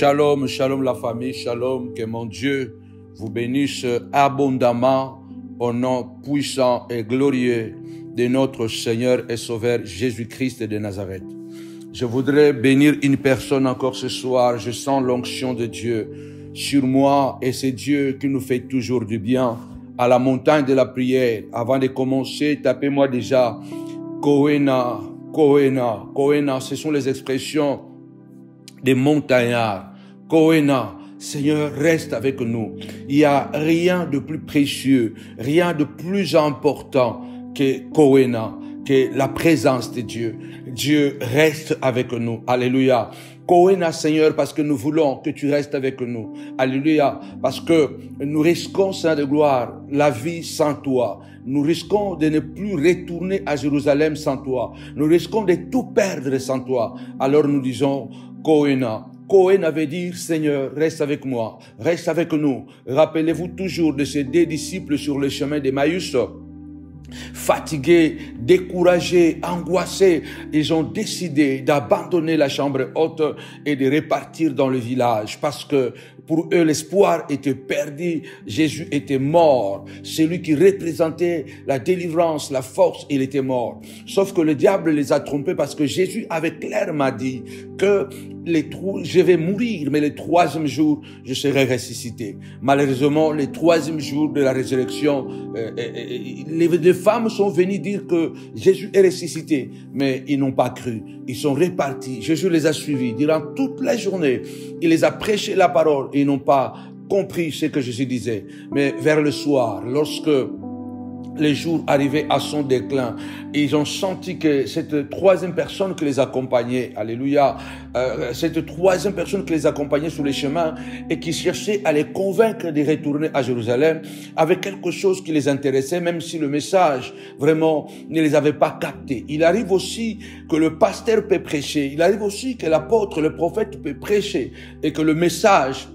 Shalom, shalom la famille, shalom, que mon Dieu vous bénisse abondamment au nom puissant et glorieux de notre Seigneur et Sauveur Jésus-Christ de Nazareth. Je voudrais bénir une personne encore ce soir. Je sens l'onction de Dieu sur moi et c'est Dieu qui nous fait toujours du bien à la montagne de la prière. Avant de commencer, tapez-moi déjà Koena, Koena, Koena. Ce sont les expressions des montagnards. Koena, Seigneur, reste avec nous. Il n'y a rien de plus précieux, rien de plus important que Koena, que la présence de Dieu. Dieu reste avec nous. Alléluia. Koena, Seigneur, parce que nous voulons que tu restes avec nous. Alléluia. Parce que nous risquons, Saint de gloire, la vie sans toi. Nous risquons de ne plus retourner à Jérusalem sans toi. Nous risquons de tout perdre sans toi. Alors nous disons, Koena, Cohen avait dit, Seigneur, reste avec moi, reste avec nous. Rappelez-vous toujours de ces deux disciples sur le chemin d'Emmaüs fatigués, découragés, angoissés, ils ont décidé d'abandonner la chambre haute et de repartir dans le village parce que pour eux l'espoir était perdu, Jésus était mort, celui qui représentait la délivrance, la force, il était mort. Sauf que le diable les a trompés parce que Jésus avait clairement dit que les je vais mourir, mais le troisième jour, je serai ressuscité. Malheureusement, le troisième jour de la résurrection, euh, euh, euh, les, les femmes sont venues dire que Jésus est ressuscité, mais ils n'ont pas cru. Ils sont repartis. Jésus les a suivis durant toute la journée. Il les a prêché la parole ils n'ont pas compris ce que Jésus disait. Mais vers le soir, lorsque les jours arrivaient à son déclin. ils ont senti que cette troisième personne qui les accompagnait, alléluia, euh, cette troisième personne qui les accompagnait sur les chemins et qui cherchait à les convaincre de retourner à Jérusalem avait quelque chose qui les intéressait, même si le message vraiment ne les avait pas captés. Il arrive aussi que le pasteur peut prêcher, il arrive aussi que l'apôtre, le prophète peut prêcher et que le message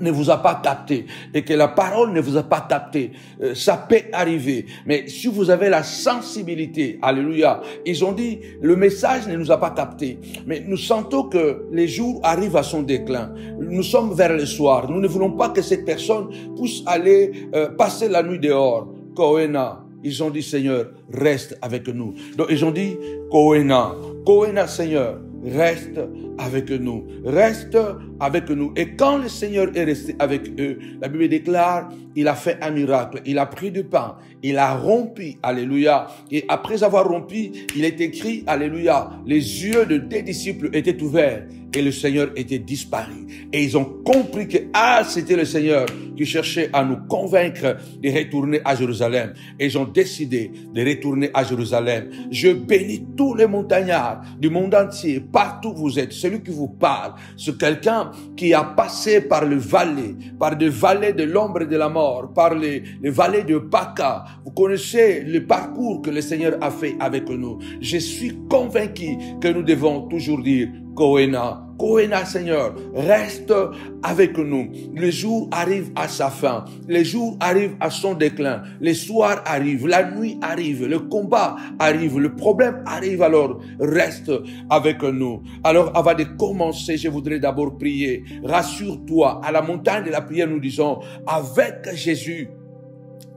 ne vous a pas capté et que la parole ne vous a pas capté, euh, ça peut arriver. Mais si vous avez la sensibilité, alléluia, ils ont dit, le message ne nous a pas capté. Mais nous sentons que les jours arrivent à son déclin. Nous sommes vers le soir. Nous ne voulons pas que cette personne puisse aller euh, passer la nuit dehors. Koena, ils ont dit, Seigneur, reste avec nous. Donc ils ont dit, Koena, Koena, Seigneur, reste avec nous. Reste Et quand le Seigneur est resté avec eux, la Bible déclare, il a fait un miracle. Il a pris du pain. Il a rompu. Alléluia. Et après avoir rompu, il est écrit, Alléluia, les yeux de des disciples étaient ouverts et le Seigneur était disparu. Et ils ont compris que, ah, c'était le Seigneur qui cherchait à nous convaincre de retourner à Jérusalem. Et ils ont décidé de retourner à Jérusalem. Je bénis tous les montagnards du monde entier, partout où vous êtes, celui qui vous parle, c'est quelqu'un qui a passé par le vallée, par des vallées de l'ombre de la mort, par les, les vallées de Paca. Vous connaissez le parcours que le Seigneur a fait avec nous. Je suis convaincu que nous devons toujours dire, Koena, Koena Seigneur, reste avec nous. Le jour arrive à sa fin. Les jours arrivent à son déclin. Les soirs arrivent. La nuit arrive. Le combat arrive. Le problème arrive alors. Reste avec nous. Alors avant de commencer, je voudrais d'abord prier. Rassure-toi. À la montagne de la prière, nous disons, avec Jésus,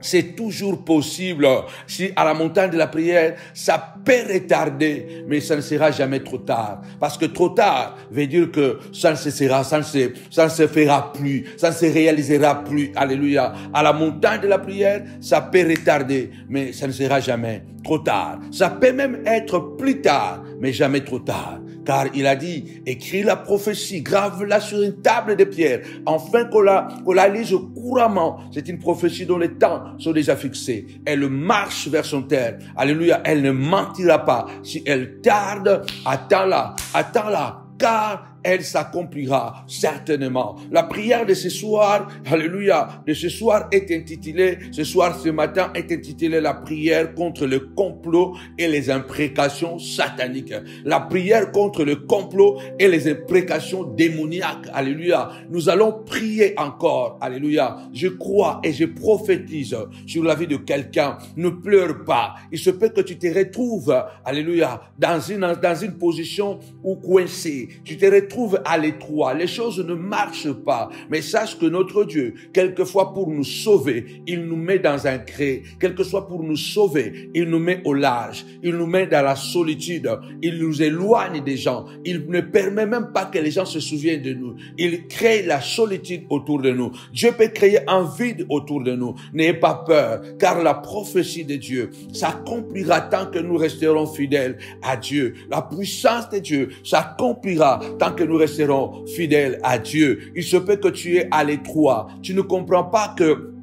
c'est toujours possible. Si à la montagne de la prière, ça peut retarder, mais ça ne sera jamais trop tard. Parce que trop tard veut dire que ça ne cessera, ça ne se, ça ne se fera plus, ça ne se réalisera plus. Alléluia. À la montagne de la prière, ça peut retarder, mais ça ne sera jamais trop tard. Ça peut même être plus tard, mais jamais trop tard. Car il a dit, écris la prophétie, grave-la sur une table de pierre, afin qu'on la, qu'on la lise couramment. C'est une prophétie dont les temps sont déjà fixés. Elle marche vers son terre. Alléluia. Elle ne mentira pas. Si elle tarde, attends-la, attends-la, car elle s'accomplira certainement. La prière de ce soir, alléluia, de ce soir est intitulée, ce soir, ce matin est intitulée la prière contre le complot et les imprécations sataniques. La prière contre le complot et les imprécations démoniaques. Alléluia. Nous allons prier encore. Alléluia. Je crois et je prophétise sur la vie de quelqu'un. Ne pleure pas. Il se peut que tu te retrouves, alléluia, dans une, dans une position où coincé. Tu retrouve à l'étroit. Les choses ne marchent pas. Mais sache que notre Dieu, quelquefois pour nous sauver, il nous met dans un cré. Quelquefois pour nous sauver, il nous met au large. Il nous met dans la solitude. Il nous éloigne des gens. Il ne permet même pas que les gens se souviennent de nous. Il crée la solitude autour de nous. Dieu peut créer un vide autour de nous. N'ayez pas peur, car la prophétie de Dieu s'accomplira tant que nous resterons fidèles à Dieu. La puissance de Dieu s'accomplira tant que nous resterons fidèles à Dieu. Il se peut que tu es à l'étroit. Tu ne comprends pas que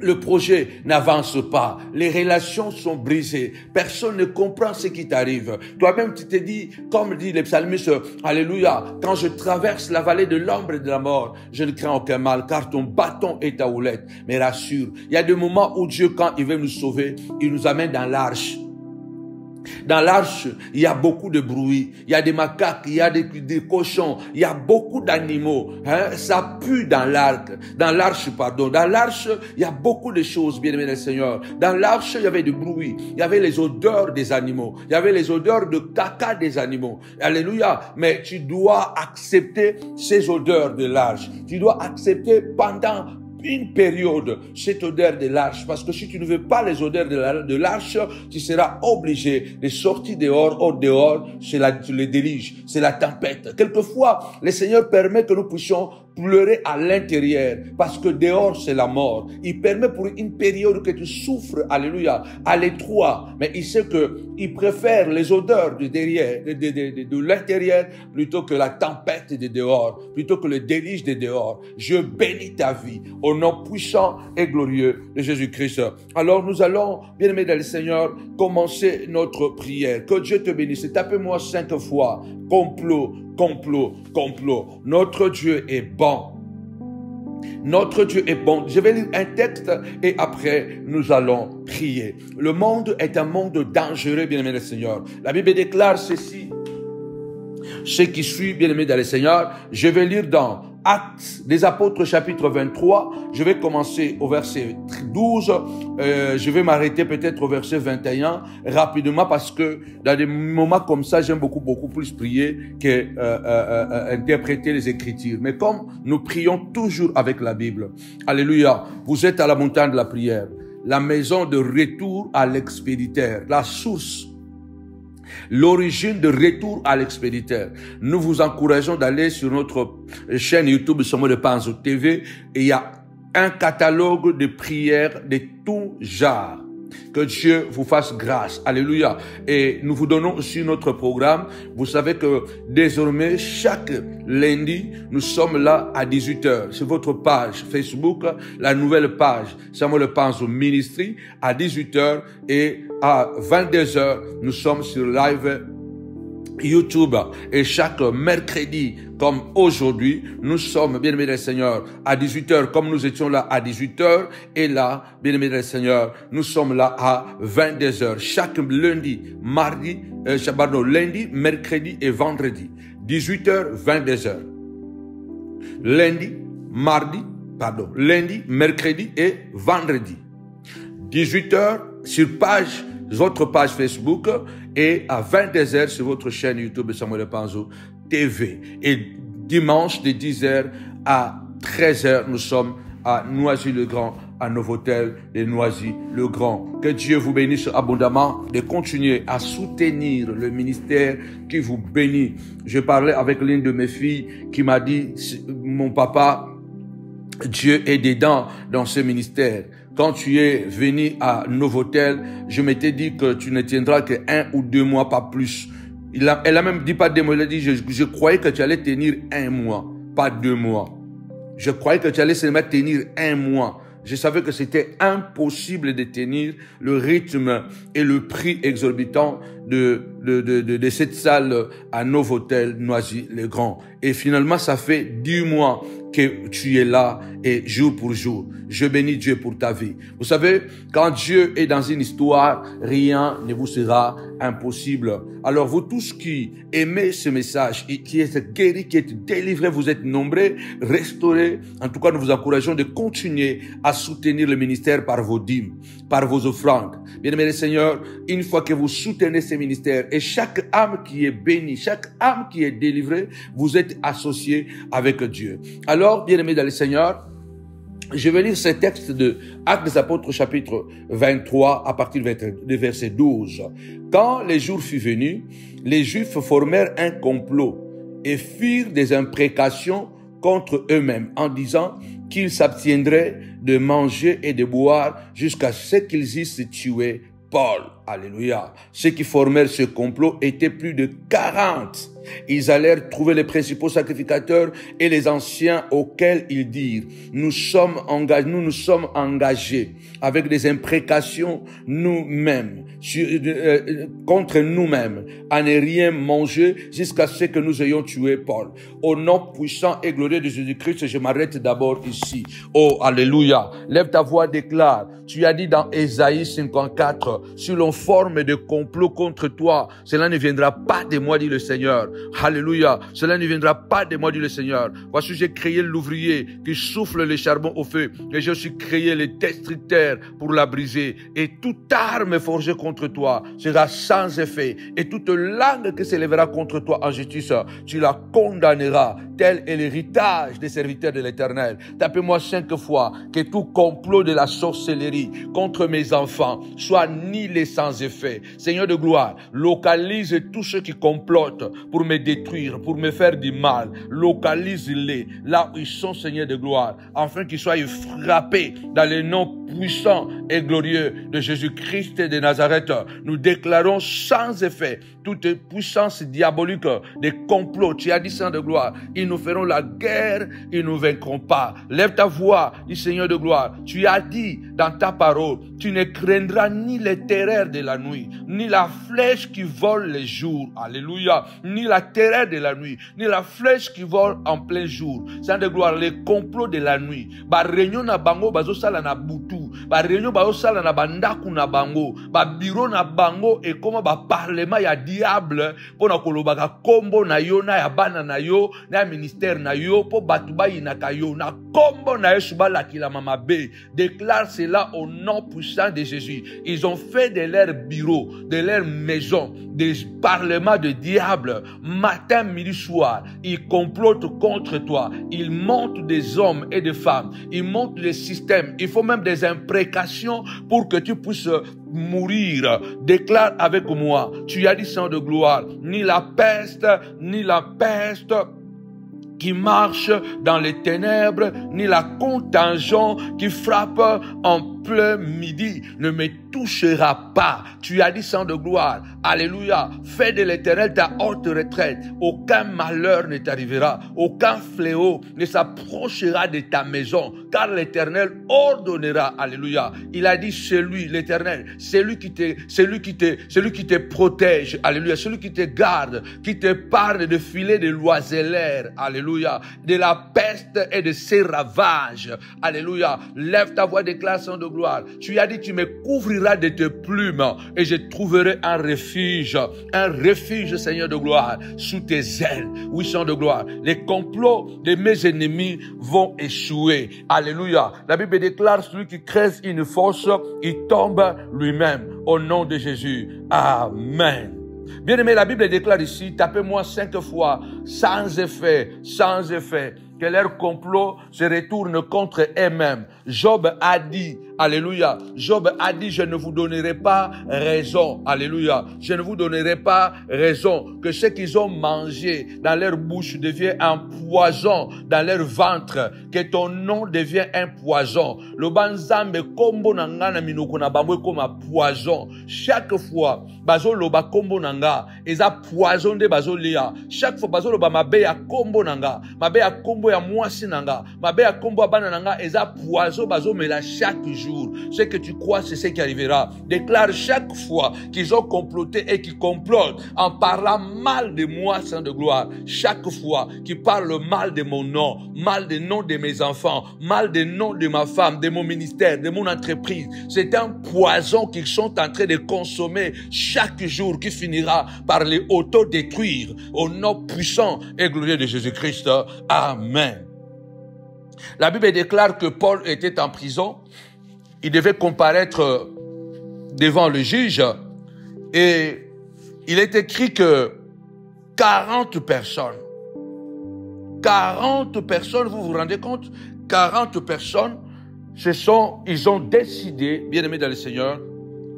le projet n'avance pas. Les relations sont brisées. Personne ne comprend ce qui t'arrive. Toi-même, tu te dis, comme dit le psalmiste, Alléluia, quand je traverse la vallée de l'ombre et de la mort, je ne crains aucun mal, car ton bâton est ta houlette. Mais rassure, il y a des moments où Dieu, quand il veut nous sauver, il nous amène dans l'arche. Dans l'arche, il y a beaucoup de bruit, il y a des macaques, il y a des, cochons, il y a beaucoup d'animaux. Hein? Ça pue dans l'arche, dans l'arche, pardon. Dans l'arche, il y a beaucoup de choses, bien aimé Seigneur. Dans l'arche, il y avait du bruit, il y avait les odeurs des animaux, il y avait les odeurs de caca des animaux. Alléluia. Mais tu dois accepter ces odeurs de l'arche. Tu dois accepter pendant une période cette odeur de l'arche, parce que si tu ne veux pas les odeurs de l'arche, tu seras obligé de sortir dehors, au dehors, c'est le délige, c'est la tempête. Quelquefois, le Seigneur permet que nous puissions pleurer à l'intérieur parce que dehors c'est la mort. Il permet pour une période que tu souffres, alléluia, à l'étroit, mais il sait que il préfère les odeurs de derrière, de, l'intérieur plutôt que la tempête de dehors, plutôt que le délige de dehors. Je bénis ta vie au nom puissant et glorieux de Jésus-Christ. Alors nous allons, bien aimé dans le Seigneur, commencer notre prière. Que Dieu te bénisse. Tapez-moi cinq fois. Complot, complot, complot. Notre Dieu est bon. Notre Dieu est bon. Je vais lire un texte et après nous allons prier. Le monde est un monde dangereux, bien-aimé le Seigneur. La Bible déclare ceci. Ce qui suit, bien-aimé dans le Seigneur, je vais lire dans Actes des apôtres chapitre 23. Je vais commencer au verset 12. Euh, je vais m'arrêter peut-être au verset 21 rapidement parce que dans des moments comme ça, j'aime beaucoup, beaucoup plus prier que euh, euh, euh, interpréter les Écritures. Mais comme nous prions toujours avec la Bible, Alléluia, vous êtes à la montagne de la prière, la maison de retour à l'expéditeur, la source l'origine de retour à l'expéditeur. Nous vous encourageons d'aller sur notre chaîne YouTube Samuel de Panzo TV et il y a un catalogue de prières de tout genre. Que Dieu vous fasse grâce. Alléluia. Et nous vous donnons aussi notre programme. Vous savez que désormais, chaque lundi, nous sommes là à 18h. C'est votre page Facebook, la nouvelle page Samuel Panzo Ministry à 18h et à 22h, nous sommes sur live YouTube et chaque mercredi comme aujourd'hui, nous sommes, bien aimés Seigneur, à 18h comme nous étions là à 18h et là, bien aimés Seigneur, nous sommes là à 22h chaque lundi, mardi, pardon, lundi, mercredi et vendredi. 18h, 22h. Lundi, mardi, pardon, lundi, mercredi et vendredi. 18h sur page votre page Facebook et à 22h sur votre chaîne YouTube Samuel Panzo Et dimanche de 10h à 13h, nous sommes à Noisy-le-Grand, à Novotel et Noisy-le-Grand. Que Dieu vous bénisse abondamment de continuer à soutenir le ministère qui vous bénit. Je parlais avec l'une de mes filles qui m'a dit, mon papa, Dieu est dedans dans ce ministère quand tu es venu à Novotel, je m'étais dit que tu ne tiendras que un ou deux mois, pas plus. Il a, elle a même dit pas deux mois, elle a dit, je, je croyais que tu allais tenir un mois, pas deux mois. Je croyais que tu allais seulement tenir un mois. Je savais que c'était impossible de tenir le rythme et le prix exorbitant de, de, de, de, cette salle à Novotel Noisy-le-Grand. Et finalement, ça fait dix mois que tu es là et jour pour jour. Je bénis Dieu pour ta vie. Vous savez, quand Dieu est dans une histoire, rien ne vous sera impossible. Alors vous tous qui aimez ce message, qui êtes guéris, qui êtes délivrés, vous êtes nombreux, restaurés. En tout cas, nous vous encourageons de continuer à soutenir le ministère par vos dîmes, par vos offrandes. Bien-aimés Seigneur, une fois que vous soutenez ce ministère et chaque âme qui est bénie, chaque âme qui est délivrée, vous êtes associés avec Dieu. Bien-aimés dans le Seigneur, je vais lire ce texte de Actes des Apôtres chapitre 23 à partir du verset 12. Quand les jours furent venus, les Juifs formèrent un complot et firent des imprécations contre eux-mêmes en disant qu'ils s'abtiendraient de manger et de boire jusqu'à ce qu'ils eussent tué Paul. Alléluia. Ceux qui formèrent ce complot étaient plus de 40. Ils allèrent trouver les principaux sacrificateurs et les anciens auxquels ils dirent, nous sommes engagés, nous nous sommes engagés avec des imprécations nous-mêmes, euh, euh, contre nous-mêmes, à ne rien manger jusqu'à ce que nous ayons tué Paul. Au nom puissant et glorieux de Jésus-Christ, je m'arrête d'abord ici. Oh, alléluia. Lève ta voix, déclare. Tu as dit dans Ésaïe 54, sur l'on forme de complot contre toi, cela ne viendra pas de moi, dit le Seigneur. Alléluia. Cela ne viendra pas de moi, dit le Seigneur. Voici, j'ai créé l'ouvrier qui souffle le charbon au feu. Et je suis créé le destructeur pour la briser. Et toute arme forgée contre toi sera sans effet. Et toute langue qui s'élèvera contre toi en justice, tu la condamneras. Tel est l'héritage des serviteurs de l'éternel. Tapez-moi cinq fois que tout complot de la sorcellerie contre mes enfants soit nihilé sans effet. Seigneur de gloire, localise tous ceux qui complotent pour me détruire, pour me faire du mal. Localise-les là où ils sont, Seigneur de gloire, afin qu'ils soient frappés dans le nom puissant et glorieux de Jésus-Christ de Nazareth. Nous déclarons sans effet toute puissance diabolique des complots. Tu as dit, Saint de gloire, ils nous feront la guerre, ils nous vaincront pas. Lève ta voix, dit Seigneur de gloire. Tu as dit dans ta parole, tu ne craindras ni les terreurs de la nuit, ni la flèche qui vole les jours. Alléluia. Ni la terreur de la nuit, ni la flèche qui vole en plein jour. Saint de gloire, les complots de la nuit. Ba réunion na bango. Ba réunion bazo sala na bandaku na bango. Ba bureau na bango et comment ba parlement ya diable mpona kolobaka kombo na yo na ya bana na yo na ya ministère na yo mpo bato bayinaka yo na kombo na yesu balakilama mabe déclare cela au nom puissant de jésus. Ils ont fait de leur bureau de leur maison des parlements de diable. Matin midi soir ils complotent contre toi. Ils montent des hommes et des femmes. Ils montent des systèmes. Il faut même des pour que tu puisses mourir. Déclare avec moi, tu as dit sang de gloire, ni la peste, ni la peste qui marche dans les ténèbres, ni la contingent qui frappe en plein midi ne me touchera pas. Tu as dit sang de gloire. Alléluia. Fais de l'éternel ta haute retraite. Aucun malheur ne t'arrivera. Aucun fléau ne s'approchera de ta maison. Car l'éternel ordonnera. Alléluia. Il a dit celui, l'éternel, celui qui te, celui qui te, celui qui te protège. Alléluia. Celui qui te garde, qui te parle de filets de l'oisellaire. Alléluia. De la peste et de ses ravages. Alléluia. Lève ta voix, déclare de gloire. Tu as dit, tu me couvriras de tes plumes et je trouverai un refuge, un refuge, Seigneur de gloire, sous tes ailes. Oui, Seigneur de gloire. Les complots de mes ennemis vont échouer. Alléluia. La Bible déclare, celui qui crée une force, il tombe lui-même. Au nom de Jésus. Amen. Bien aimé, la Bible déclare ici, tapez-moi cinq fois, sans effet, sans effet que leur complot se retourne contre eux-mêmes. Job a dit, Alléluia, Job a dit, je ne vous donnerai pas raison. Alléluia, je ne vous donnerai pas raison que ce qu'ils ont mangé dans leur bouche devient un poison dans leur ventre, que ton nom devient un poison. Le banzambe kombo na ngana minoko na comme un poison. Chaque fois, bazoloba kombo nanga eza poison nde bazolia chaque fois bazoloba mabe ya kombo nanga mabe ya kombo ya mwasi nanga mabe ya kombo nanga poison bazomela chaque jour ce que tu crois c'est ce qui arrivera déclare chaque fois qu'ils ont comploté et qui complotent en parlant mal de moi Saint de gloire chaque fois qu'ils parlent mal de mon nom mal des noms de mes enfants mal des noms de ma femme de mon ministère de mon entreprise c'est un poison qu'ils sont en train de consommer chaque jour qui finira par les auto-détruire au nom puissant et glorieux de Jésus-Christ. Amen. La Bible déclare que Paul était en prison. Il devait comparaître devant le juge et il est écrit que 40 personnes, 40 personnes, vous vous rendez compte? 40 personnes, ce sont, ils ont décidé, bien aimés dans le Seigneur,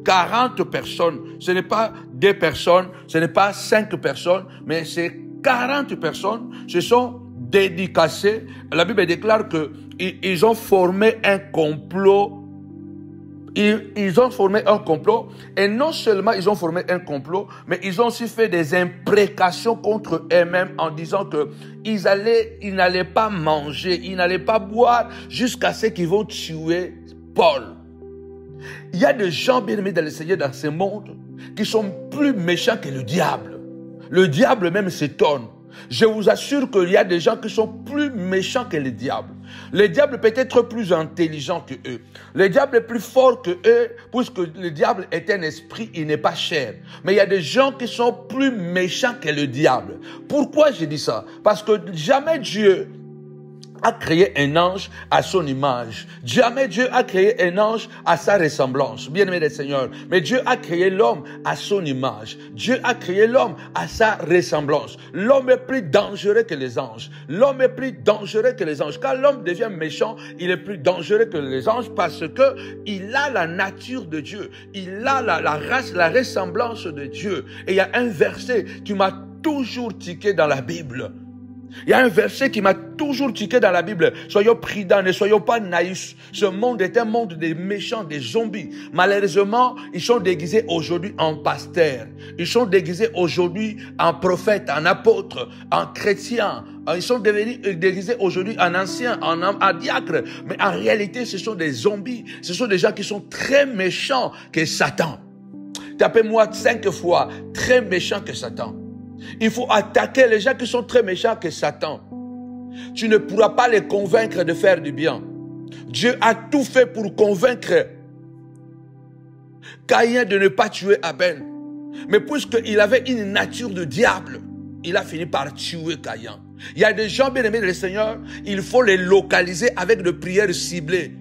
40 personnes. Ce n'est pas deux personnes, ce n'est pas cinq personnes, mais c'est 40 personnes se sont dédicacées. La Bible déclare que ils ont formé un complot. Ils, ont formé un complot et non seulement ils ont formé un complot, mais ils ont aussi fait des imprécations contre eux-mêmes en disant que ils allaient, ils n'allaient pas manger, ils n'allaient pas boire jusqu'à ce qu'ils vont tuer Paul. Il y a des gens bien aimés dans le Seigneur dans ce monde qui sont plus méchants que le diable. Le diable même s'étonne. Je vous assure qu'il y a des gens qui sont plus méchants que le diable. Le diable peut être plus intelligent que eux. Le diable est plus fort que eux, puisque le diable est un esprit, il n'est pas cher. Mais il y a des gens qui sont plus méchants que le diable. Pourquoi je dis ça? Parce que jamais Dieu a créé un ange à son image. Jamais Dieu a créé un ange à sa ressemblance. Bien aimé des seigneurs. Mais Dieu a créé l'homme à son image. Dieu a créé l'homme à sa ressemblance. L'homme est plus dangereux que les anges. L'homme est plus dangereux que les anges. Quand l'homme devient méchant, il est plus dangereux que les anges parce que il a la nature de Dieu. Il a la, la race, la ressemblance de Dieu. Et il y a un verset qui m'a toujours tiqué dans la Bible. Il y a un verset qui m'a toujours tiqué dans la Bible. Soyons prudents, ne soyons pas naïfs. Ce monde est un monde des méchants, des zombies. Malheureusement, ils sont déguisés aujourd'hui en pasteurs. Ils sont déguisés aujourd'hui en prophètes, en apôtres, en chrétiens. Ils sont devenus déguisés aujourd'hui en anciens, en, en diacres. Mais en réalité, ce sont des zombies. Ce sont des gens qui sont très méchants que Satan. Tapez-moi cinq fois, très méchants que Satan. Il faut attaquer les gens qui sont très méchants que Satan. Tu ne pourras pas les convaincre de faire du bien. Dieu a tout fait pour convaincre Caïn de ne pas tuer Abel. Mais puisqu'il avait une nature de diable, il a fini par tuer Caïn. Il y a des gens bien aimés le Seigneur, il faut les localiser avec des prières ciblées.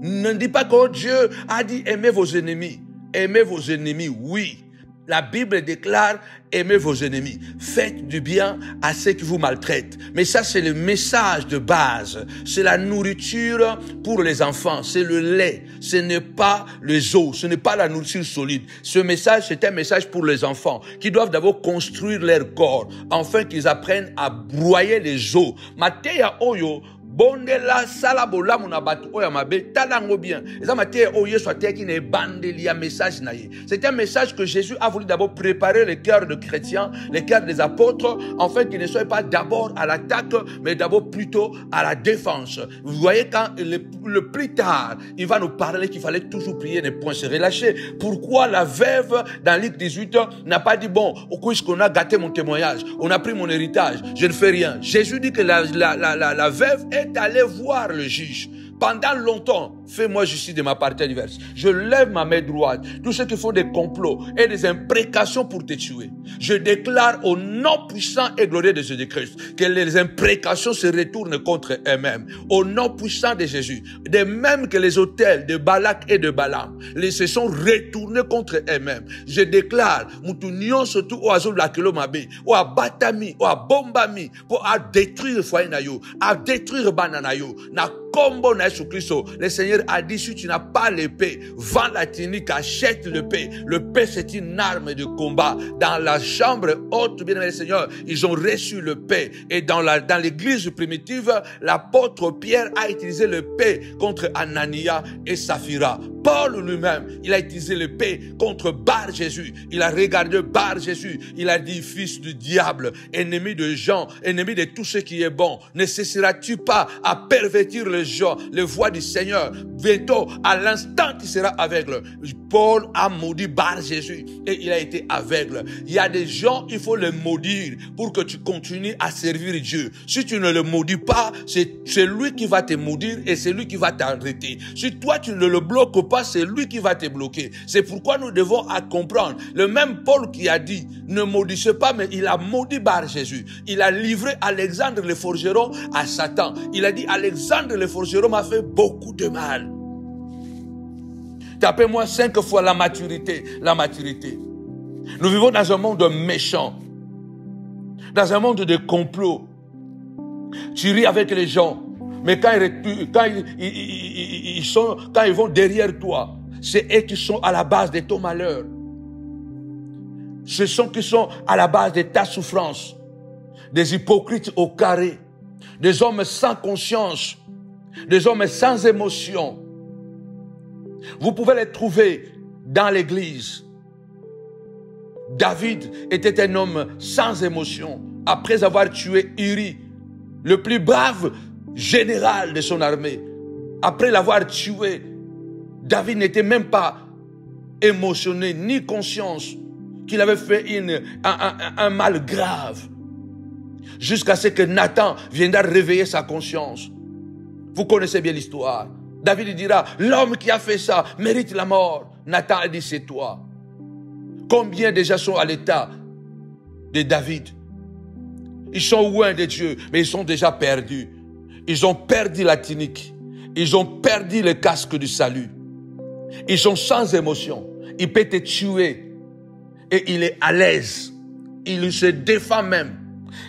Ne dis pas que Dieu a dit aimez vos ennemis. Aimez vos ennemis, oui. La Bible déclare, aimez vos ennemis, faites du bien à ceux qui vous maltraitent. Mais ça, c'est le message de base. C'est la nourriture pour les enfants, c'est le lait. Ce n'est pas les os, ce n'est pas la nourriture solide. Ce message, c'est un message pour les enfants qui doivent d'abord construire leur corps, afin qu'ils apprennent à broyer les os. Matéa Oyo, bondela sala bolamu na bato oyo mabe ya message na ye. C'est un message que jésus a voulu d'abord préparer les cœurs de chrétiens les cœurs des apôtres afin qu'ils ne soient pas d'abord à l'attaque mais d'abord plutôt à la défense. Vous voyez quand le, le plus tard il va nous parler qu'il fallait toujours prier ne point se relâcher. Pourquoi la veuve dans Luc 18 n'a pas dit bon puisqu'on a gâté mon témoignage? On a pris mon héritage. Je ne fais rien. Jésus dit que la, la, la, la, la veuve est d'aller voir le juge. Pendant longtemps, fais-moi justice de ma partie adverse. Je lève ma main droite. Tous ceux qui font des complots et des imprécations pour te tuer. Je déclare au nom puissant et glorieux de Jésus-Christ que les imprécations se retournent contre eux-mêmes. Au nom puissant de Jésus. De même que les hôtels de Balak et de Balaam les se sont retournés contre eux-mêmes. Je déclare, mutunio surtout au azul la mabe, ou à batami, ou à bombami, pour à détruire foyer à détruire bananayo, na combo na Le Seigneur a dit, si tu n'as pas l'épée, vends la tunique, achète l'épée. L'épée, c'est une arme de combat. Dans la chambre haute, bien aimé Seigneur, ils ont reçu l'épée. Et dans l'église primitive, l'apôtre Pierre a utilisé l'épée contre Anania et Saphira. Paul lui-même, il a utilisé l'épée contre Bar Jésus. Il a regardé Bar Jésus. Il a dit, fils du diable, ennemi de Jean, ennemi de tout ce qui est bon, ne cesseras-tu pas à pervertir les gens, les voies du Seigneur? Bientôt, à l'instant, tu seras aveugle. Paul a maudit Bar Jésus et il a été aveugle. Il y a des gens, il faut les maudire pour que tu continues à servir Dieu. Si tu ne le maudis pas, c'est lui qui va te maudire et c'est lui qui va t'arrêter. Si toi tu ne le bloques pas, c'est lui qui va te bloquer. C'est pourquoi nous devons comprendre. Le même Paul qui a dit, ne maudissez pas, mais il a maudit Bar Jésus. Il a livré Alexandre le forgeron à Satan. Il a dit, Alexandre le forgeron m'a fait beaucoup de mal. Tapez-moi cinq fois la maturité, la maturité. Nous vivons dans un monde méchant, dans un monde de complots. Tu ris avec les gens, mais quand ils, sont, quand ils vont derrière toi, c'est eux qui sont à la base de ton malheur. Ce sont qui sont à la base de ta souffrance. Des hypocrites au carré, des hommes sans conscience, des hommes sans émotion. Vous pouvez les trouver dans l'église. David était un homme sans émotion. Après avoir tué Uri, le plus brave général de son armée, après l'avoir tué, David n'était même pas émotionné, ni conscience qu'il avait fait un, mal grave. Jusqu'à ce que Nathan vienne réveiller sa conscience. Vous connaissez bien l'histoire. David dira, l'homme qui a fait ça mérite la mort. Nathan a dit, c'est toi. Combien déjà sont à l'état de David? Ils sont loin de Dieu, mais ils sont déjà perdus. Ils ont perdu la tunique. Ils ont perdu le casque du salut. Ils sont sans émotion. Il peut te tuer. Et il est à l'aise. Il se défend même.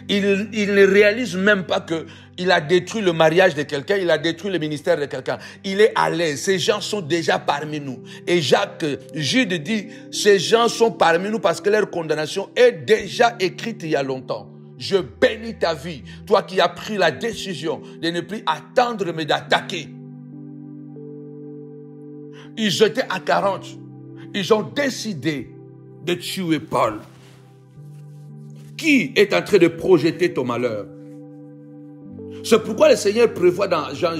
Il, ne réalise même pas que il a détruit le mariage de quelqu'un, il a détruit le ministère de quelqu'un. Il est à l'aise. Ces gens sont déjà parmi nous. Et Jacques, Jude dit, ces gens sont parmi nous parce que leur condamnation est déjà écrite il y a longtemps. Je bénis ta vie, toi qui as pris la décision de ne plus attendre mais d'attaquer. Ils étaient à 40. Ils ont décidé de tuer Paul. Qui est en train de projeter ton malheur? C'est pourquoi le Seigneur prévoit dans Jean,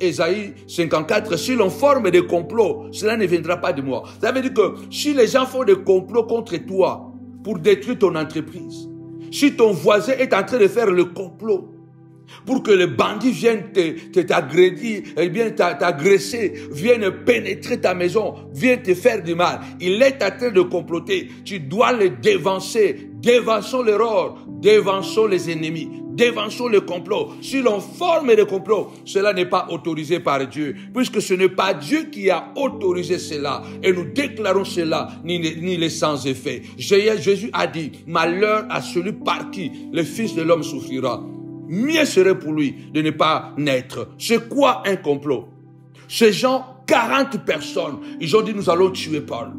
Ésaïe 54, si l'on forme des complots, cela ne viendra pas de moi. Ça veut dire que si les gens font des complots contre toi pour détruire ton entreprise, si ton voisin est en train de faire le complot pour que les bandits viennent t'agrédir, eh t'agresser, viennent pénétrer ta maison, viennent te faire du mal. Il est en train de comploter. Tu dois les dévancer. Dévançons l'erreur, dévançons les ennemis, dévançons le complot. Si l'on forme des complots, cela n'est pas autorisé par Dieu, puisque ce n'est pas Dieu qui a autorisé cela. Et nous déclarons cela, ni, ni les sans effet. Jésus a dit, malheur à celui par qui le Fils de l'homme souffrira. Mieux serait pour lui de ne pas naître. C'est quoi un complot? Ces gens, 40 personnes, ils ont dit, nous allons tuer Paul.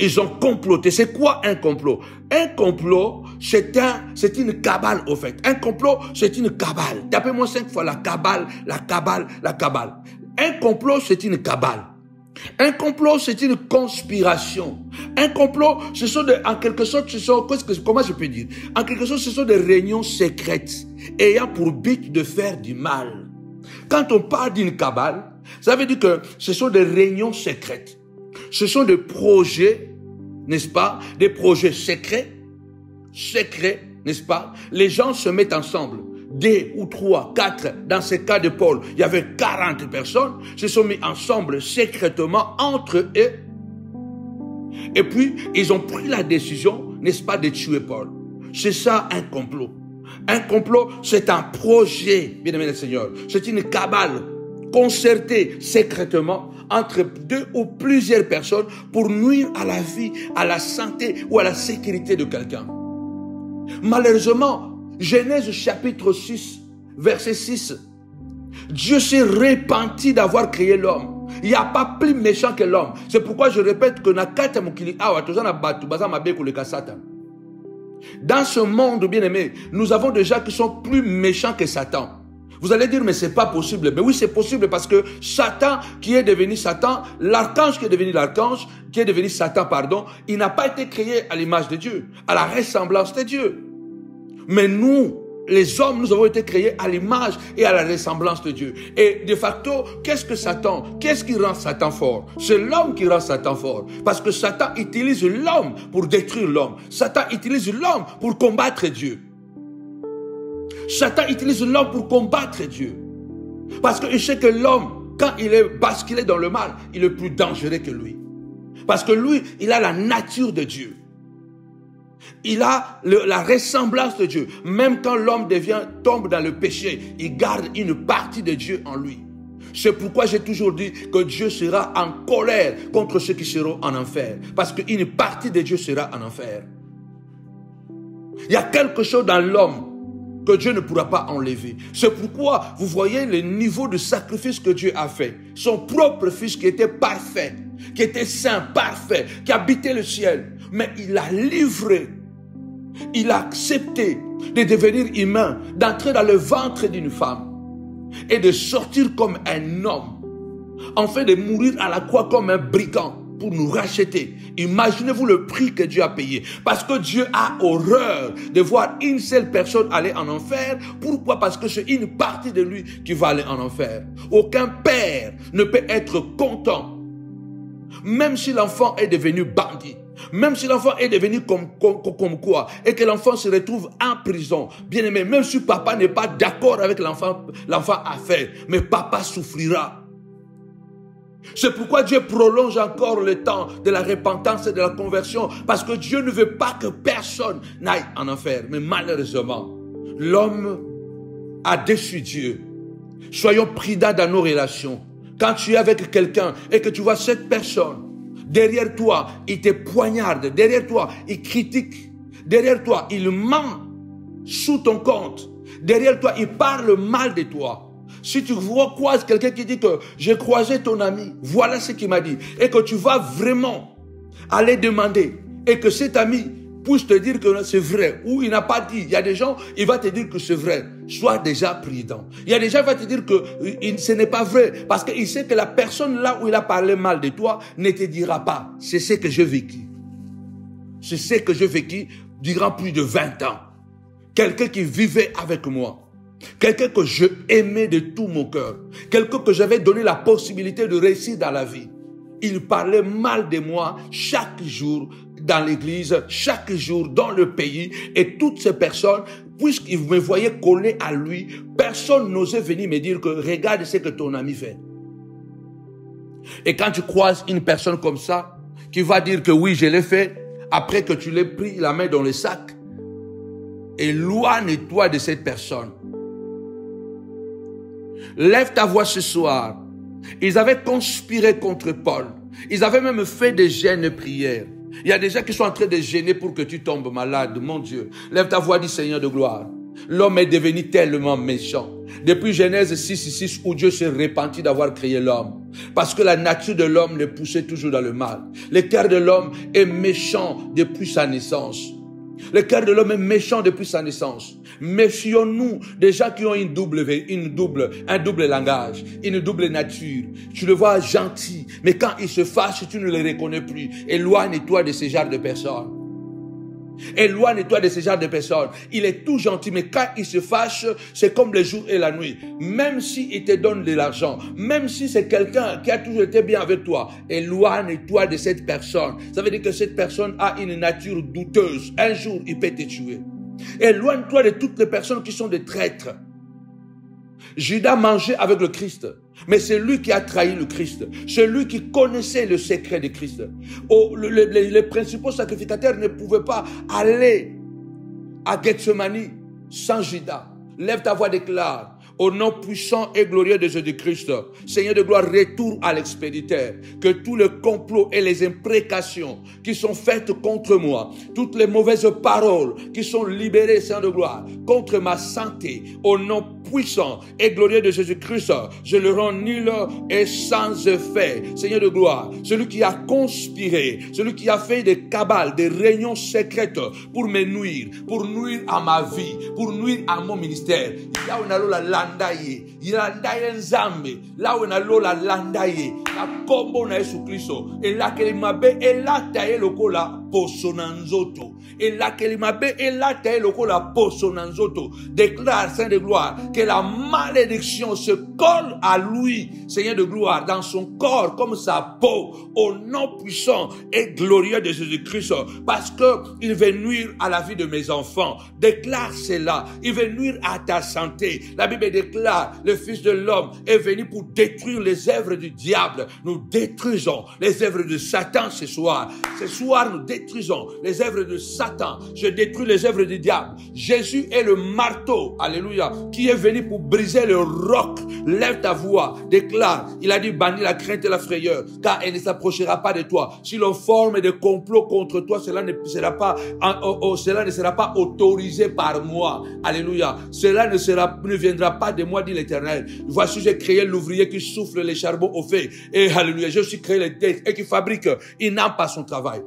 Ils ont comploté. C'est quoi un complot? Un complot, c'est un, c'est une cabale au fait. Un complot, c'est une cabale. Tapez-moi cinq fois la cabale, la cabale, la cabale. Un complot, c'est une cabale. Un complot, c'est une conspiration. Un complot, ce sont en quelque sorte, ce sont, comment je peux dire? En quelque sorte, ce sont des réunions secrètes ayant pour but de faire du mal. Quand on parle d'une cabale, ça veut dire que ce sont des réunions secrètes. Ce sont des projets, n'est-ce pas Des projets secrets, secrets, n'est-ce pas Les gens se mettent ensemble. Deux ou trois, quatre, dans ce cas de Paul, il y avait 40 personnes, se sont mis ensemble secrètement entre eux. Et puis, ils ont pris la décision, n'est-ce pas, de tuer Paul. C'est ça un complot. Un complot, c'est un projet, bien aimé le Seigneur. C'est une cabale concertée secrètement entre deux ou plusieurs personnes pour nuire à la vie, à la santé ou à la sécurité de quelqu'un. Malheureusement, Genèse chapitre 6, verset 6, Dieu s'est repenti d'avoir créé l'homme. Il n'y a pas plus méchant que l'homme. C'est pourquoi je répète que dans ce monde bien aimé, nous avons des gens qui sont plus méchants que Satan. Vous allez dire, mais c'est pas possible. Mais oui, c'est possible parce que Satan, qui est devenu Satan, l'archange qui est devenu l'archange, qui est devenu Satan, pardon, il n'a pas été créé à l'image de Dieu, à la ressemblance de Dieu. Mais nous, les hommes, nous avons été créés à l'image et à la ressemblance de Dieu. Et de facto, qu'est-ce que Satan, qu'est-ce qui rend Satan fort? C'est l'homme qui rend Satan fort. Parce que Satan utilise l'homme pour détruire l'homme. Satan utilise l'homme pour combattre Dieu. Satan utilise l'homme pour combattre Dieu. Parce qu'il sait que l'homme, quand il est basculé dans le mal, il est plus dangereux que lui. Parce que lui, il a la nature de Dieu. Il a la ressemblance de Dieu. Même quand l'homme devient, tombe dans le péché, il garde une partie de Dieu en lui. C'est pourquoi j'ai toujours dit que Dieu sera en colère contre ceux qui seront en enfer. Parce qu'une partie de Dieu sera en enfer. Il y a quelque chose dans l'homme que Dieu ne pourra pas enlever. C'est pourquoi vous voyez le niveau de sacrifice que Dieu a fait. Son propre fils qui était parfait, qui était saint, parfait, qui habitait le ciel. Mais il a livré, il a accepté de devenir humain, d'entrer dans le ventre d'une femme et de sortir comme un homme, en fait de mourir à la croix comme un brigand pour nous racheter. Imaginez-vous le prix que Dieu a payé. Parce que Dieu a horreur de voir une seule personne aller en enfer. Pourquoi? Parce que c'est une partie de lui qui va aller en enfer. Aucun père ne peut être content. Même si l'enfant est devenu bandit. Même si l'enfant est devenu comme, comme, quoi, et que l'enfant se retrouve en prison, bien aimé, même si papa n'est pas d'accord avec l'enfant, l'enfant a fait, mais papa souffrira. C'est pourquoi Dieu prolonge encore le temps de la repentance et de la conversion, parce que Dieu ne veut pas que personne n'aille en enfer. Mais malheureusement, l'homme a déçu Dieu. Soyons prudents dans nos relations. Quand tu es avec quelqu'un et que tu vois cette personne, derrière toi, il te poignarde, derrière toi, il critique, derrière toi, il ment sous ton compte, derrière toi, il parle mal de toi. Si tu vois, croises quelqu'un qui dit que j'ai croisé ton ami, voilà ce qu'il m'a dit, et que tu vas vraiment aller demander, et que cet ami puisse te dire que c'est vrai, ou il n'a pas dit. Il y a des gens, il va te dire que c'est vrai. Sois déjà prudent. Il y a des gens qui vont te dire que ce n'est pas vrai, parce qu'il sait que la personne là où il a parlé mal de toi ne te dira pas. C'est ce que j'ai vécu. C'est ce que j'ai vécu durant plus de 20 ans. Quelqu'un qui vivait avec moi. Quelqu'un que je aimais de tout mon cœur. Quelqu'un que j'avais donné la possibilité de réussir dans la vie. Il parlait mal de moi chaque jour dans l'église, chaque jour dans le pays. Et toutes ces personnes, puisqu'ils me voyaient coller à lui, personne n'osait venir me dire que regarde ce que ton ami fait. Et quand tu croises une personne comme ça, qui va dire que oui, je l'ai fait, après que tu l'aies pris la main dans le sac, éloigne-toi de cette personne. Lève ta voix ce soir. Ils avaient conspiré contre Paul. Ils avaient même fait des gênes prières. Il y a des gens qui sont en train de gêner pour que tu tombes malade. Mon Dieu. Lève ta voix, dit Seigneur de gloire. L'homme est devenu tellement méchant. Depuis Genèse 6, 6, où Dieu s'est repenti d'avoir créé l'homme. Parce que la nature de l'homme le poussait toujours dans le mal. Le cœur de l'homme est méchant depuis sa naissance. Le cœur de l'homme est méchant depuis sa naissance. Méfions-nous des gens qui ont une double, une double, un double langage, une double nature. Tu le vois gentil, mais quand il se fâche, tu ne le reconnais plus. Éloigne-toi de ce genre de personnes. Éloigne-toi de ce genre de personnes. Il est tout gentil, mais quand il se fâche, c'est comme le jour et la nuit. Même s'il te donne de l'argent, même si c'est quelqu'un qui a toujours été bien avec toi, éloigne-toi de cette personne. Ça veut dire que cette personne a une nature douteuse. Un jour, il peut te tuer. Éloigne-toi de toutes les personnes qui sont des traîtres. Judas mangeait avec le Christ. Mais c'est lui qui a trahi le Christ. C'est lui qui connaissait le secret de Christ. Oh, les, principaux sacrificateurs ne pouvaient pas aller à Gethsemane sans Judas. Lève ta voix, déclare. Au nom puissant et glorieux de Jésus-Christ, Seigneur de gloire, retourne à l'expéditeur. Que tous les complots et les imprécations qui sont faites contre moi, toutes les mauvaises paroles qui sont libérées, Seigneur de gloire, contre ma santé, au nom puissant et glorieux de Jésus-Christ, je le rends nul et sans effet. Seigneur de gloire, celui qui a conspiré, celui qui a fait des cabales, des réunions secrètes pour me nuire, pour nuire à ma vie, pour nuire à mon ministère. Landa ye landa ye nzambe. Lawe nalola landa ye na nkombo na yesu kristo elakeli mabe elata ye lokola poso na nzoto. Elakeli mabe elata ye lokola poso na nzoto. Déclare saint de gloire que la malédiction se colle à lui seigneur de gloire dans son corps comme sa peau au nom puissant et glorieux de Jésus-Christ. Parce que il veut nuire à la vie de mes enfants. Déclare cela. Il veut nuire à ta santé. La Bible déclare le fils de l'homme est venu pour détruire les œuvres du diable. Nous détruisons les œuvres de Satan ce soir. Ce soir nous détruisons les œuvres de Satan. Je détruis les œuvres du diable. Jésus est le marteau, alléluia, qui est venu pour briser le roc. Lève ta voix, déclare. Il a dit bannis la crainte et la frayeur, car elle ne s'approchera pas de toi. Si l'on forme des complots contre toi, cela ne sera pas, oh, oh, cela ne sera pas autorisé par moi. Alléluia. Cela ne sera, ne viendra pas de moi, dit l'Éternel. Voici, j'ai créé l'ouvrier qui souffle les charbons au feu. Et alléluia, je suis créé les têtes et qui fabrique. Il n'a pas son travail.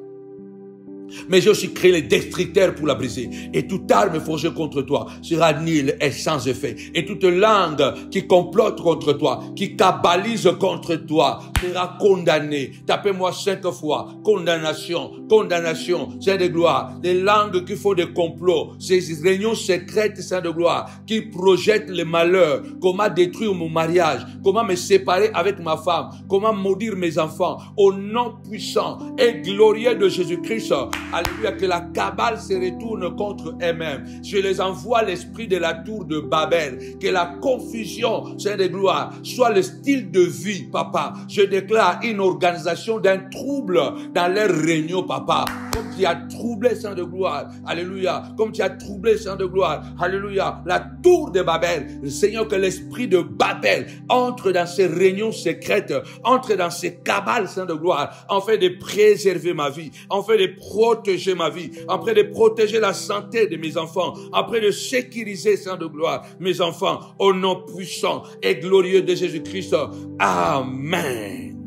Mais j'ai aussi créé les destructeurs pour la briser. Et toute arme forgée contre toi sera nulle et sans effet. Et toute langue qui complote contre toi, qui cabalise contre toi, sera condamnée. Tapez-moi cinq fois. Condamnation, condamnation, Saint de gloire. Les langues qui font des complots, ces réunions secrètes, Saint de gloire, qui projettent le malheur. Comment détruire mon mariage, comment me séparer avec ma femme, comment maudire mes enfants? Au nom puissant et glorieux de Jésus-Christ, Alléluia, que la cabale se retourne contre eux-mêmes. Je les envoie l'esprit de la tour de Babel. Que la confusion, Saint de gloire, soit le style de vie, papa. Je déclare une organisation d'un trouble dans leur réunion, papa. Comme tu as troublé, Saint de gloire. Alléluia. Comme tu as troublé, Saint de gloire. Alléluia. La tour de Babel. Seigneur, que l'esprit de Babel entre dans ces réunions secrètes, entre dans ces cabales, Saint de gloire, en fait de préserver ma vie, en fait de protéger ma vie, après de protéger la santé de mes enfants, après de sécuriser, Saint de gloire, mes enfants, au nom puissant et glorieux de Jésus-Christ. Amen.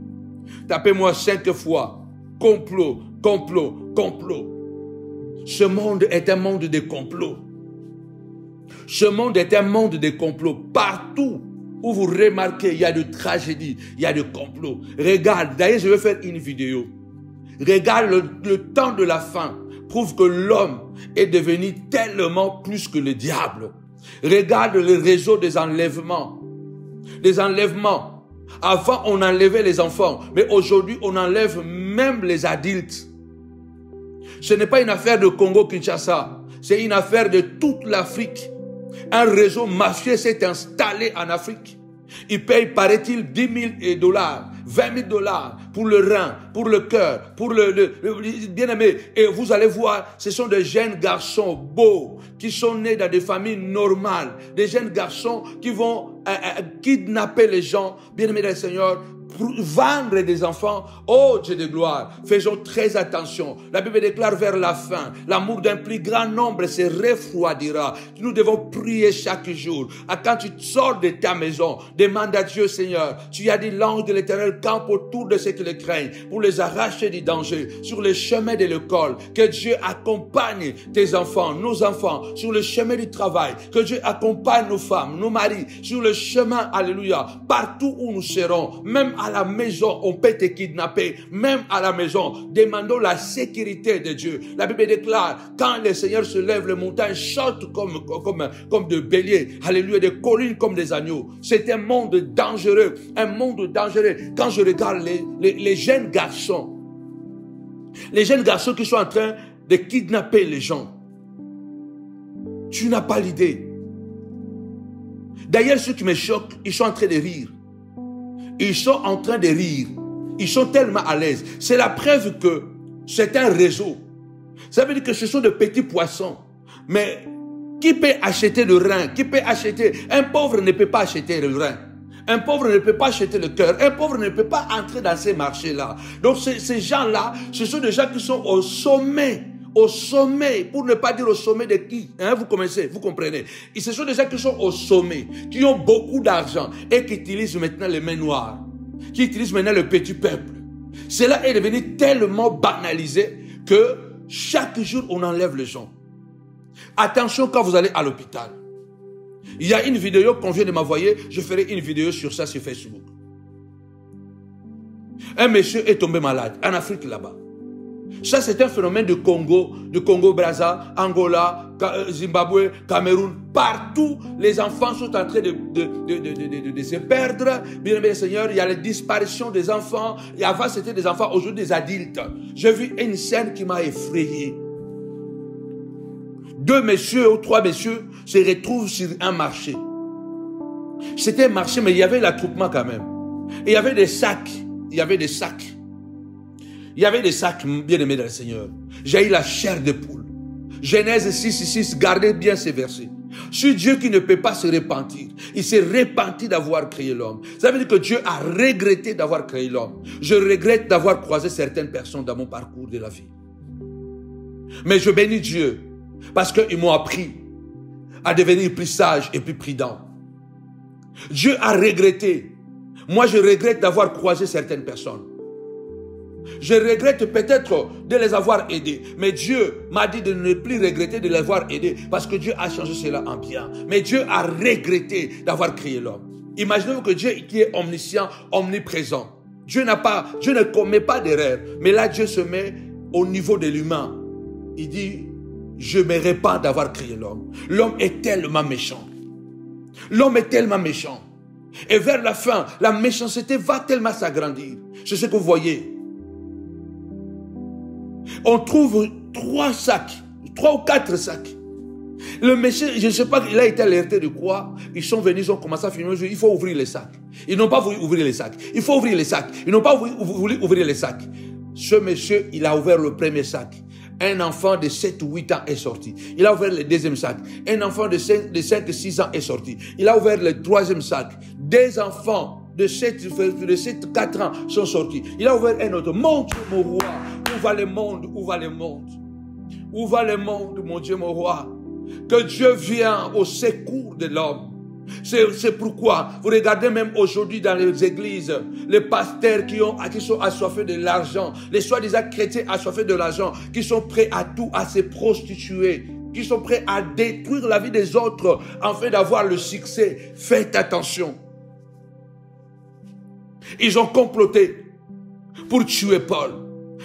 Tapez-moi cinq fois. Complot, complot, complot. Ce monde est un monde de complots. Ce monde est un monde de complots. Partout où vous remarquez, il y a de tragédies, il y a de complots. Regarde, d'ailleurs, je vais faire une vidéo. Regarde le, temps de la fin prouve que l'homme est devenu tellement plus que le diable. Regarde le réseau des enlèvements. Des enlèvements. Avant, on enlevait les enfants, mais aujourd'hui, on enlève même les adultes. Ce n'est pas une affaire de Congo-Kinshasa, c'est une affaire de toute l'Afrique. Un réseau mafieux s'est installé en Afrique. Il paye, paraît-il, 10 000 dollars 20 000 dollars pour le rein, pour le cœur, pour le, bien-aimé. Et vous allez voir, ce sont des jeunes garçons beaux qui sont nés dans des familles normales, des jeunes garçons qui vont euh, euh, kidnapper les gens, bien-aimés du Seigneur, vendre des enfants. Oh Dieu de gloire, faisons très attention. La Bible déclare vers la fin, l'amour d'un plus grand nombre se refroidira. Nous devons prier chaque jour. À quand tu sors de ta maison, demande à Dieu Seigneur, tu as dit l'ange de l'éternel campe autour de ceux qui le craignent pour les arracher du danger sur le chemin de l'école. Que Dieu accompagne tes enfants, nos enfants sur le chemin du travail. Que Dieu accompagne nos femmes, nos maris sur le chemin, alléluia, partout où nous serons, même à la maison, on peut te kidnapper. Même à la maison, demandons la sécurité de Dieu. La Bible déclare, quand le Seigneur se lève, les montagnes chantent comme, comme, comme de béliers. Alléluia, des collines comme des agneaux. C'est un monde dangereux, un monde dangereux. Quand je regarde les, les, les jeunes garçons, les jeunes garçons qui sont en train de kidnapper les gens, tu n'as pas l'idée. D'ailleurs, ceux qui me choquent, ils sont en train de rire. Ils sont en train de rire. Ils sont tellement à l'aise. C'est la preuve que c'est un réseau. Ça veut dire que ce sont de petits poissons. Mais qui peut acheter le rein? Qui peut acheter? Un pauvre ne peut pas acheter le rein. Un pauvre ne peut pas acheter le cœur. Un pauvre ne peut pas entrer dans ces marchés-là. Donc ces gens-là, ce sont des gens qui sont au sommet au sommet, pour ne pas dire au sommet de qui hein, Vous commencez, vous comprenez. Et ce sont des gens qui sont au sommet, qui ont beaucoup d'argent et qui utilisent maintenant les mains noires, qui utilisent maintenant le petit peuple. Cela est devenu tellement banalisé que chaque jour on enlève les gens. Attention quand vous allez à l'hôpital. Il y a une vidéo qu'on vient de m'envoyer, je ferai une vidéo sur ça sur Facebook. Un monsieur est tombé malade en Afrique là-bas. Ça, c'est un phénomène de Congo, de Congo-Brazza, Angola, euh, Zimbabwe, Cameroun. Partout, les enfants sont en train de, se perdre. Bien aimé Seigneur, il y a la disparition des enfants. Et avant, c'était des enfants, aujourd'hui des adultes. J'ai vu une scène qui m'a effrayé. Deux messieurs ou trois messieurs se retrouvent sur un marché. C'était un marché, mais il y avait l'attroupement quand même. Il y avait des sacs. Il y avait des sacs. Il y avait des sacs bien aimés dans le Seigneur. J'ai eu la chair de poule. Genèse 6, 6, gardez bien ces versets. Sur Dieu qui ne peut pas se repentir. Il s'est repenti d'avoir créé l'homme. Ça veut dire que Dieu a regretté d'avoir créé l'homme. Je regrette d'avoir croisé certaines personnes dans mon parcours de la vie. Mais je bénis Dieu parce qu'ils m'ont appris à devenir plus sage et plus prudent. Dieu a regretté. Moi, je regrette d'avoir croisé certaines personnes. Je regrette peut-être de les avoir aidés. Mais Dieu m'a dit de ne plus regretter de les avoir aidés parce que Dieu a changé cela en bien. Mais Dieu a regretté d'avoir créé l'homme. Imaginez-vous que Dieu qui est omniscient, omniprésent. Dieu n'a pas, Dieu ne commet pas d'erreur. Mais là, Dieu se met au niveau de l'humain. Il dit, je me répands d'avoir créé l'homme. L'homme est tellement méchant. L'homme est tellement méchant. Et vers la fin, la méchanceté va tellement s'agrandir. C'est ce que vous voyez on trouve trois sacs, trois ou quatre sacs. Le monsieur, je ne sais pas, il a été alerté de quoi. Ils sont venus, ils ont commencé à filmer. Il faut ouvrir les sacs. Ils n'ont pas voulu ouvrir les sacs. Il faut ouvrir les sacs. Ils n'ont pas voulu ouvrir les sacs. Ce monsieur, il a ouvert le premier sac. Un enfant de 7 ou 8 ans est sorti. Il a ouvert le deuxième sac. Un enfant de 5, de 5 6 ans est sorti. Il a ouvert le troisième sac. Des enfants de 7, de 7 4 ans sont sortis. Il a ouvert un autre. Montre mon roi. Où va le monde Où va le monde? Où va le monde, mon Dieu, mon roi? Que Dieu vient au secours de l'homme. C'est pourquoi vous regardez même aujourd'hui dans les églises, les pasteurs qui, ont, qui sont assoiffés de l'argent, les soi-disant chrétiens assoiffés de l'argent, qui sont prêts à tout, à se prostituer, qui sont prêts à détruire la vie des autres afin d'avoir le succès. Faites attention. Ils ont comploté pour tuer Paul.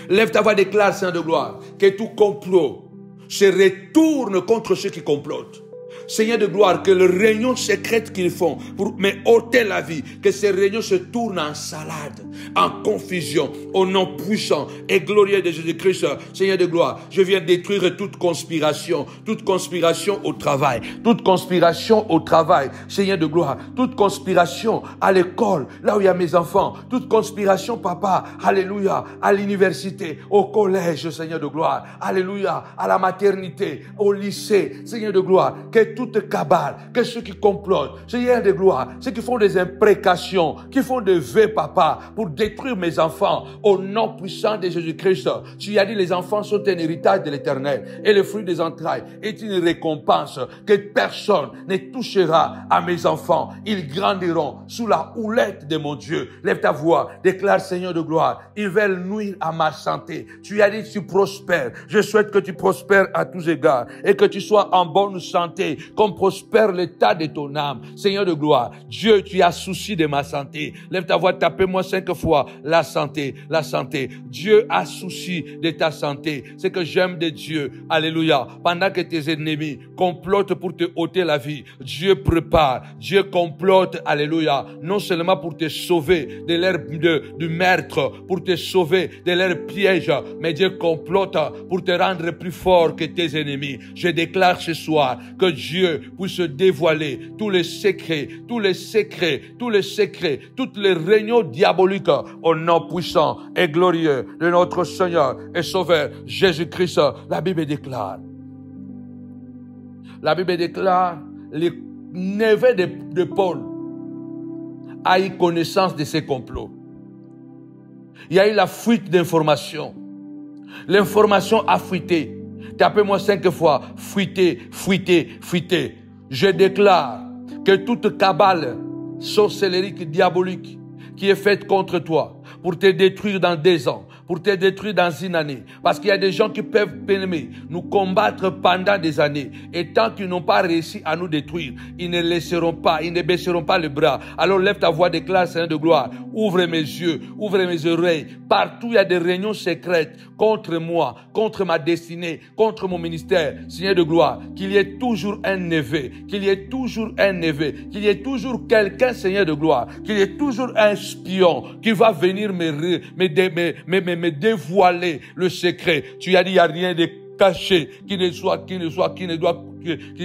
Lève ta voix, déclare, Saint de gloire, que tout complot se retourne contre ceux qui complotent. Seigneur de gloire, que les réunions secrètes qu'ils font pour me ôter la vie, que ces réunions se tournent en salade, en confusion, au nom puissant et glorieux de Jésus-Christ. Seigneur de gloire, je viens détruire toute conspiration, toute conspiration au travail, toute conspiration au travail, Seigneur de gloire, toute conspiration à l'école, là où il y a mes enfants, toute conspiration, papa, alléluia, à l'université, au collège, Seigneur de gloire, alléluia, à la maternité, au lycée, Seigneur de gloire, toute cabale, que ceux qui complotent, Seigneur de gloire, ceux qui font des imprécations, qui font des vœux, papa, pour détruire mes enfants, au nom puissant de Jésus-Christ. Tu as dit, les enfants sont un héritage de l'éternel, et le fruit des entrailles est une récompense que personne ne touchera à mes enfants. Ils grandiront sous la houlette de mon Dieu. Lève ta voix, déclare Seigneur de gloire, ils veulent nuire à ma santé. Tu as dit, tu prospères. Je souhaite que tu prospères à tous égards et que tu sois en bonne santé qu'on prospère l'état de ton âme. Seigneur de gloire, Dieu, tu as souci de ma santé. Lève ta voix, tapez-moi cinq fois. La santé, la santé. Dieu a souci de ta santé. C'est que j'aime de Dieu. Alléluia. Pendant que tes ennemis complotent pour te ôter la vie, Dieu prépare. Dieu complote. Alléluia. Non seulement pour te sauver de l'air de, du meurtre, pour te sauver de leur piège, mais Dieu complote pour te rendre plus fort que tes ennemis. Je déclare ce soir que Dieu Dieu puisse dévoiler tous les secrets, tous les secrets, tous les secrets, toutes les réunions diaboliques au nom puissant et glorieux de notre Seigneur et Sauveur Jésus-Christ. La Bible déclare. La Bible déclare, les neveux de, de Paul a eu connaissance de ces complots. Il y a eu la fuite d'informations. L'information a fuité. Tapez-moi cinq fois. Fuitez, fuitez, fuitez. Je déclare que toute cabale sorcellerique diabolique qui est faite contre toi pour te détruire dans des ans, pour te détruire dans une année. Parce qu'il y a des gens qui peuvent, nous combattre pendant des années. Et tant qu'ils n'ont pas réussi à nous détruire, ils ne laisseront pas, ils ne baisseront pas les bras. Alors lève ta voix, déclare Seigneur de gloire. Ouvre mes yeux, ouvre mes oreilles. Partout il y a des réunions secrètes contre moi, contre ma destinée, contre mon ministère. Seigneur de gloire, qu'il y ait toujours un neveu, qu'il y ait toujours un neveu, qu'il y ait toujours quelqu'un, Seigneur de gloire, qu'il y ait toujours un spion qui va venir me, me, me, dévoiler le secret. Tu as dit, il n'y a rien de caché qui ne soit, qui ne soit, qui ne doit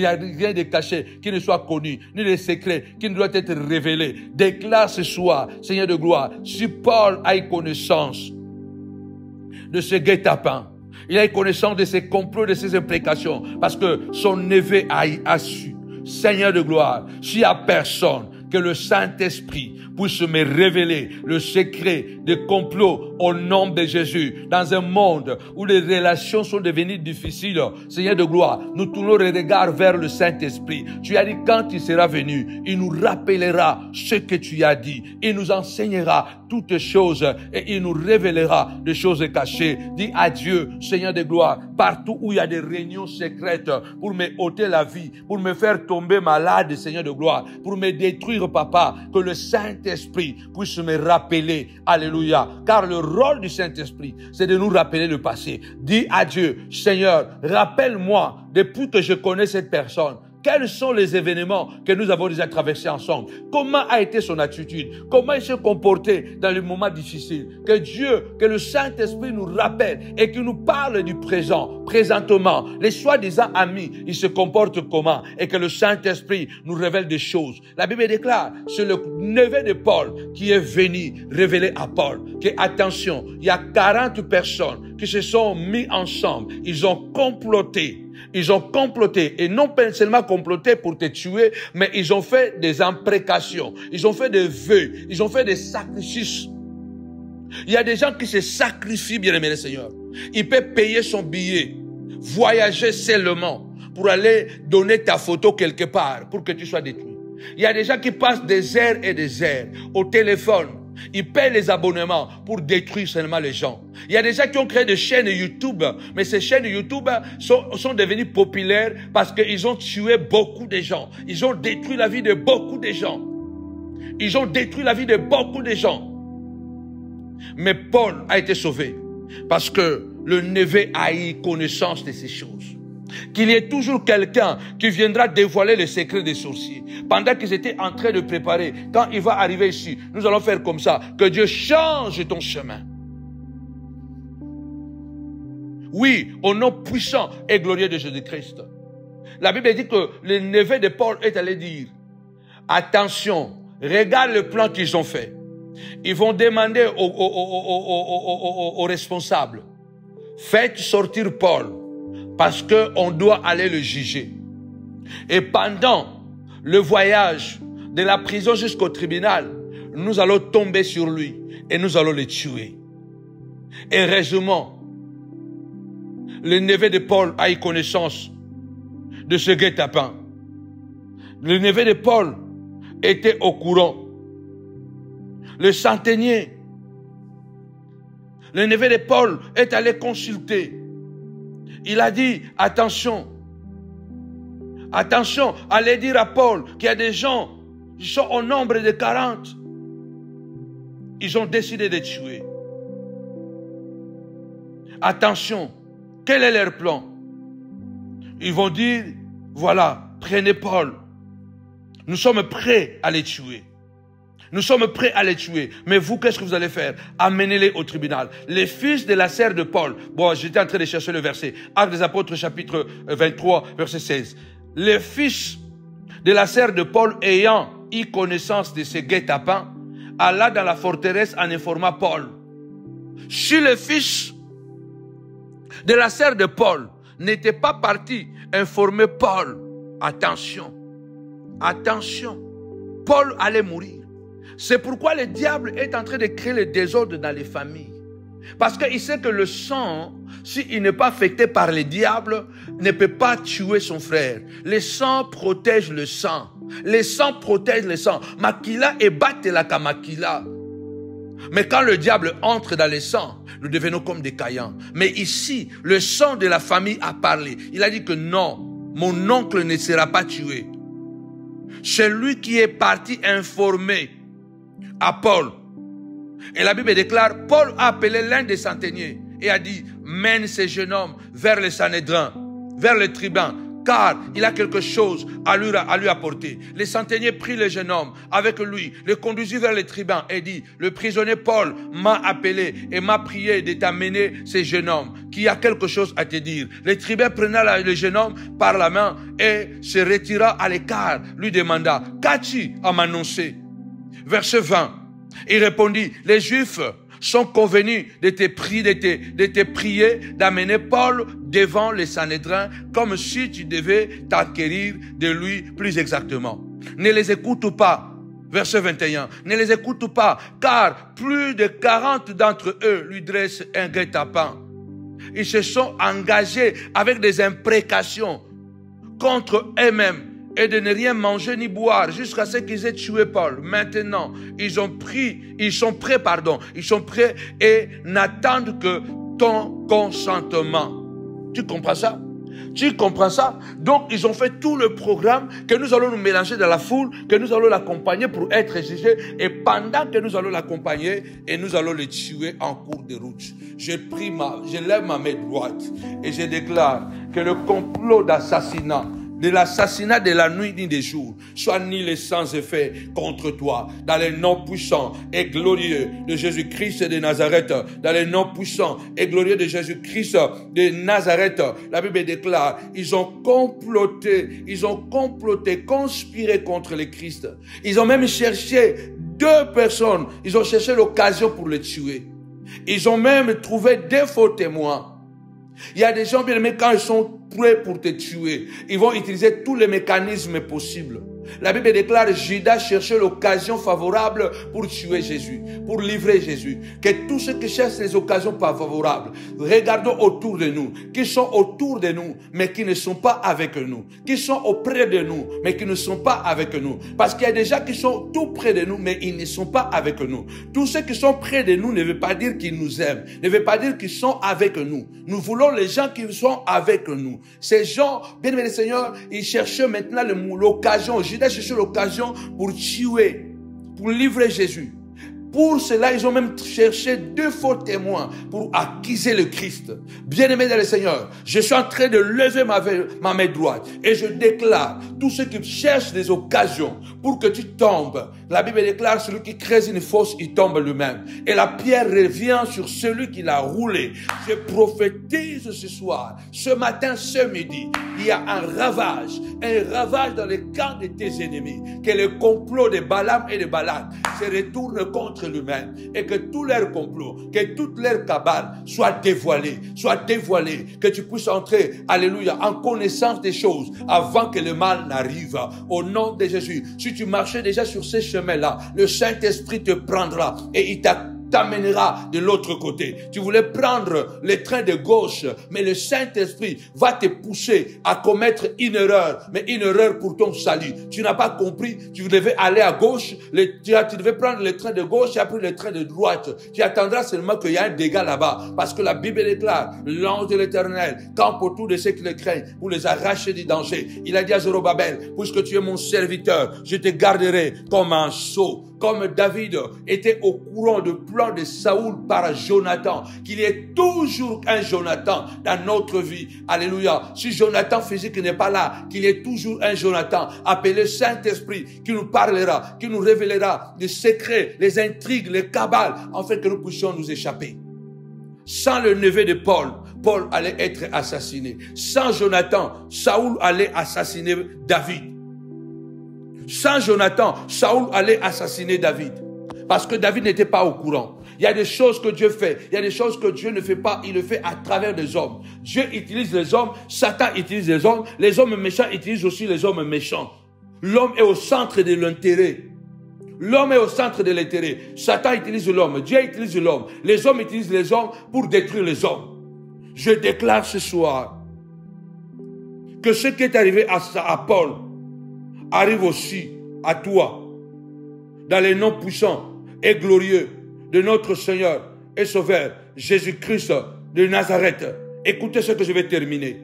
a rien de caché qui ne soit connu, ni de secret qui ne doit être révélé. Déclare ce soir, Seigneur de gloire, si Paul a eu connaissance de ce guet-apens, il a eu connaissance de ses complots, de ses implications, parce que son neveu a, su. Seigneur de gloire, s'il n'y a personne, que le Saint-Esprit puisse me révéler le secret des complots au nom de Jésus. Dans un monde où les relations sont devenues difficiles, Seigneur de gloire, nous tournons les regards vers le Saint-Esprit. Tu as dit quand il sera venu, il nous rappellera ce que tu as dit. Il nous enseignera toutes choses et il nous révélera des choses cachées. Dis à Dieu, Seigneur de gloire, partout où il y a des réunions secrètes pour me ôter la vie, pour me faire tomber malade, Seigneur de gloire, pour me détruire, papa, que le Saint-Esprit puisse me rappeler. Alléluia. Car le rôle du Saint-Esprit, c'est de nous rappeler le passé. Dis à Dieu, Seigneur, rappelle-moi depuis que je connais cette personne quels sont les événements que nous avons déjà traversés ensemble? Comment a été son attitude? Comment il s'est comporté dans les moments difficiles? Que Dieu, que le Saint-Esprit nous rappelle et qu'il nous parle du présent, présentement. Les soi-disant amis, ils se comportent comment? Et que le Saint-Esprit nous révèle des choses. La Bible déclare, c'est le neveu de Paul qui est venu révéler à Paul que, attention, il y a 40 personnes qui se sont mis ensemble. Ils ont comploté ils ont comploté, et non seulement comploté pour te tuer, mais ils ont fait des imprécations, ils ont fait des vœux, ils ont fait des sacrifices. Il y a des gens qui se sacrifient, bien aimé le Seigneur. Il peut payer son billet, voyager seulement pour aller donner ta photo quelque part pour que tu sois détruit. Il y a des gens qui passent des heures et des heures au téléphone ils paient les abonnements pour détruire seulement les gens. Il y a des gens qui ont créé des chaînes YouTube, mais ces chaînes YouTube sont, sont devenues populaires parce qu'ils ont tué beaucoup de gens. Ils ont détruit la vie de beaucoup de gens. Ils ont détruit la vie de beaucoup de gens. Mais Paul a été sauvé parce que le neveu a eu connaissance de ces choses qu'il y ait toujours quelqu'un qui viendra dévoiler les secrets des sorciers. Pendant qu'ils étaient en train de préparer, quand il va arriver ici, nous allons faire comme ça, que Dieu change ton chemin. Oui, au nom puissant et glorieux de Jésus-Christ. La Bible dit que le neveu de Paul est allé dire, attention, regarde le plan qu'ils ont fait. Ils vont demander aux, aux responsables, faites sortir Paul parce qu'on doit aller le juger. Et pendant le voyage de la prison jusqu'au tribunal, nous allons tomber sur lui et nous allons le tuer. Heureusement, le neveu de Paul a eu connaissance de ce guet-apens. Le neveu de Paul était au courant. Le centenier, le neveu de Paul est allé consulter il a dit, attention, attention, allez dire à Paul qu'il y a des gens, qui sont au nombre de 40. Ils ont décidé de tuer. Attention, quel est leur plan? Ils vont dire, voilà, prenez Paul. Nous sommes prêts à les tuer. Nous sommes prêts à les tuer. Mais vous, qu'est-ce que vous allez faire? Amenez-les au tribunal. Les fils de la sœur de Paul. Bon, j'étais en train de chercher le verset. Actes des apôtres, chapitre 23, verset 16. Les fils de la sœur de Paul ayant eu connaissance de ces guet-apens, alla dans la forteresse en informant Paul. Si les fils de la sœur de Paul n'étaient pas partis informer Paul, attention, attention, Paul allait mourir. C'est pourquoi le diable est en train de créer le désordre dans les familles. Parce qu'il sait que le sang, s'il n'est pas affecté par le diable, ne peut pas tuer son frère. Le sang protège le sang. Le sang protège le sang. Makila et la kamakila. Mais quand le diable entre dans les sangs, nous devenons comme des caillants. Mais ici, le sang de la famille a parlé. Il a dit que non, mon oncle ne sera pas tué. C'est lui qui est parti informer à Paul. Et la Bible déclare, Paul a appelé l'un des centeniers et a dit, mène ces jeunes hommes vers le Sanhédrin, vers le tribun, car il a quelque chose à lui, apporter. Les centeniers prit le jeune homme avec lui, le conduisit vers le tribun et dit, le prisonnier Paul m'a appelé et m'a prié de t'amener ces jeunes hommes qui a quelque chose à te dire. Le tribun prenant le jeune homme par la main et se retira à l'écart, lui demanda, qu'as-tu à m'annoncer? Verset 20. Il répondit, les Juifs sont convenus de te prier, de te, prier d'amener Paul devant les Sanhédrins comme si tu devais t'acquérir de lui plus exactement. Ne les écoute pas. Verset 21. Ne les écoute pas, car plus de 40 d'entre eux lui dressent un guet-apens. Ils se sont engagés avec des imprécations contre eux-mêmes et de ne rien manger ni boire jusqu'à ce qu'ils aient tué Paul. Maintenant, ils ont pris, ils sont prêts, pardon, ils sont prêts et n'attendent que ton consentement. Tu comprends ça? Tu comprends ça? Donc, ils ont fait tout le programme que nous allons nous mélanger dans la foule, que nous allons l'accompagner pour être jugé. Et pendant que nous allons l'accompagner, et nous allons le tuer en cours de route. Je prie ma, je lève ma main droite et je déclare que le complot d'assassinat de l'assassinat de la nuit ni des jours, soit ni les sans effet contre toi, dans les noms puissants et glorieux de Jésus-Christ de Nazareth, dans les noms puissants et glorieux de Jésus-Christ de Nazareth, la Bible déclare, ils ont comploté, ils ont comploté, conspiré contre le Christ. Ils ont même cherché deux personnes, ils ont cherché l'occasion pour le tuer. Ils ont même trouvé deux faux témoins. Il y a des gens, bien aimés, quand ils sont prêts pour te tuer, ils vont utiliser tous les mécanismes possibles. La Bible déclare Judas cherchait l'occasion favorable pour tuer Jésus, pour livrer Jésus. Que tous ceux qui cherchent les occasions pas favorables, regardons autour de nous, qui sont autour de nous, mais qui ne sont pas avec nous, qui sont auprès de nous, mais qui ne sont pas avec nous. Parce qu'il y a des gens qui sont tout près de nous, mais ils ne sont pas avec nous. Tous ceux qui sont près de nous ne veut pas dire qu'ils nous aiment, ne veut pas dire qu'ils sont avec nous. Nous voulons les gens qui sont avec nous. Ces gens, bien aimé Seigneur, ils cherchent maintenant l'occasion, Judas cherché l'occasion pour tuer, pour livrer Jésus. Pour cela, ils ont même cherché deux faux témoins pour acquiser le Christ. Bien-aimé dans le Seigneur, je suis en train de lever ma, ma main droite et je déclare, tous ceux qui cherchent des occasions pour que tu tombes, la Bible déclare, celui qui crée une fosse, il tombe lui-même. Et la pierre revient sur celui qui l'a roulé. Je prophétise ce soir, ce matin, ce midi, il y a un ravage, un ravage dans le camp de tes ennemis, que le complot de Balaam et de Balak se retourne contre lui-même et que tous leurs complots, que toutes leurs cabales soient dévoilées, soient dévoilées, que tu puisses entrer, alléluia, en connaissance des choses avant que le mal n'arrive. Au nom de Jésus, si tu marchais déjà sur ces chemin-là, le Saint-Esprit te prendra et il t'a t'amènera de l'autre côté. Tu voulais prendre le train de gauche, mais le Saint-Esprit va te pousser à commettre une erreur, mais une erreur pour ton salut. Tu n'as pas compris, tu devais aller à gauche, tu, tu devais prendre le train de gauche, tu as pris le train de droite. Tu attendras seulement qu'il y a un dégât là-bas, parce que la Bible déclare, l'ange de l'éternel campe autour de ceux qui le craignent pour les arracher du danger. Il a dit à Zorobabel, puisque tu es mon serviteur, je te garderai comme un sceau comme David était au courant du de Saoul par Jonathan, qu'il y ait toujours un Jonathan dans notre vie. Alléluia. Si Jonathan physique n'est pas là, qu'il y ait toujours un Jonathan appelé Saint-Esprit qui nous parlera, qui nous révélera les secrets, les intrigues, les cabales, afin que nous puissions nous échapper. Sans le neveu de Paul, Paul allait être assassiné. Sans Jonathan, Saoul allait assassiner David. Sans Jonathan, Saoul allait assassiner David. Parce que David n'était pas au courant. Il y a des choses que Dieu fait. Il y a des choses que Dieu ne fait pas. Il le fait à travers des hommes. Dieu utilise les hommes. Satan utilise les hommes. Les hommes méchants utilisent aussi les hommes méchants. L'homme est au centre de l'intérêt. L'homme est au centre de l'intérêt. Satan utilise l'homme. Dieu utilise l'homme. Les hommes utilisent les hommes pour détruire les hommes. Je déclare ce soir que ce qui est arrivé à, à Paul, arrive aussi à toi dans les noms puissants et glorieux de notre Seigneur et Sauveur Jésus-Christ de Nazareth. Écoutez ce que je vais terminer.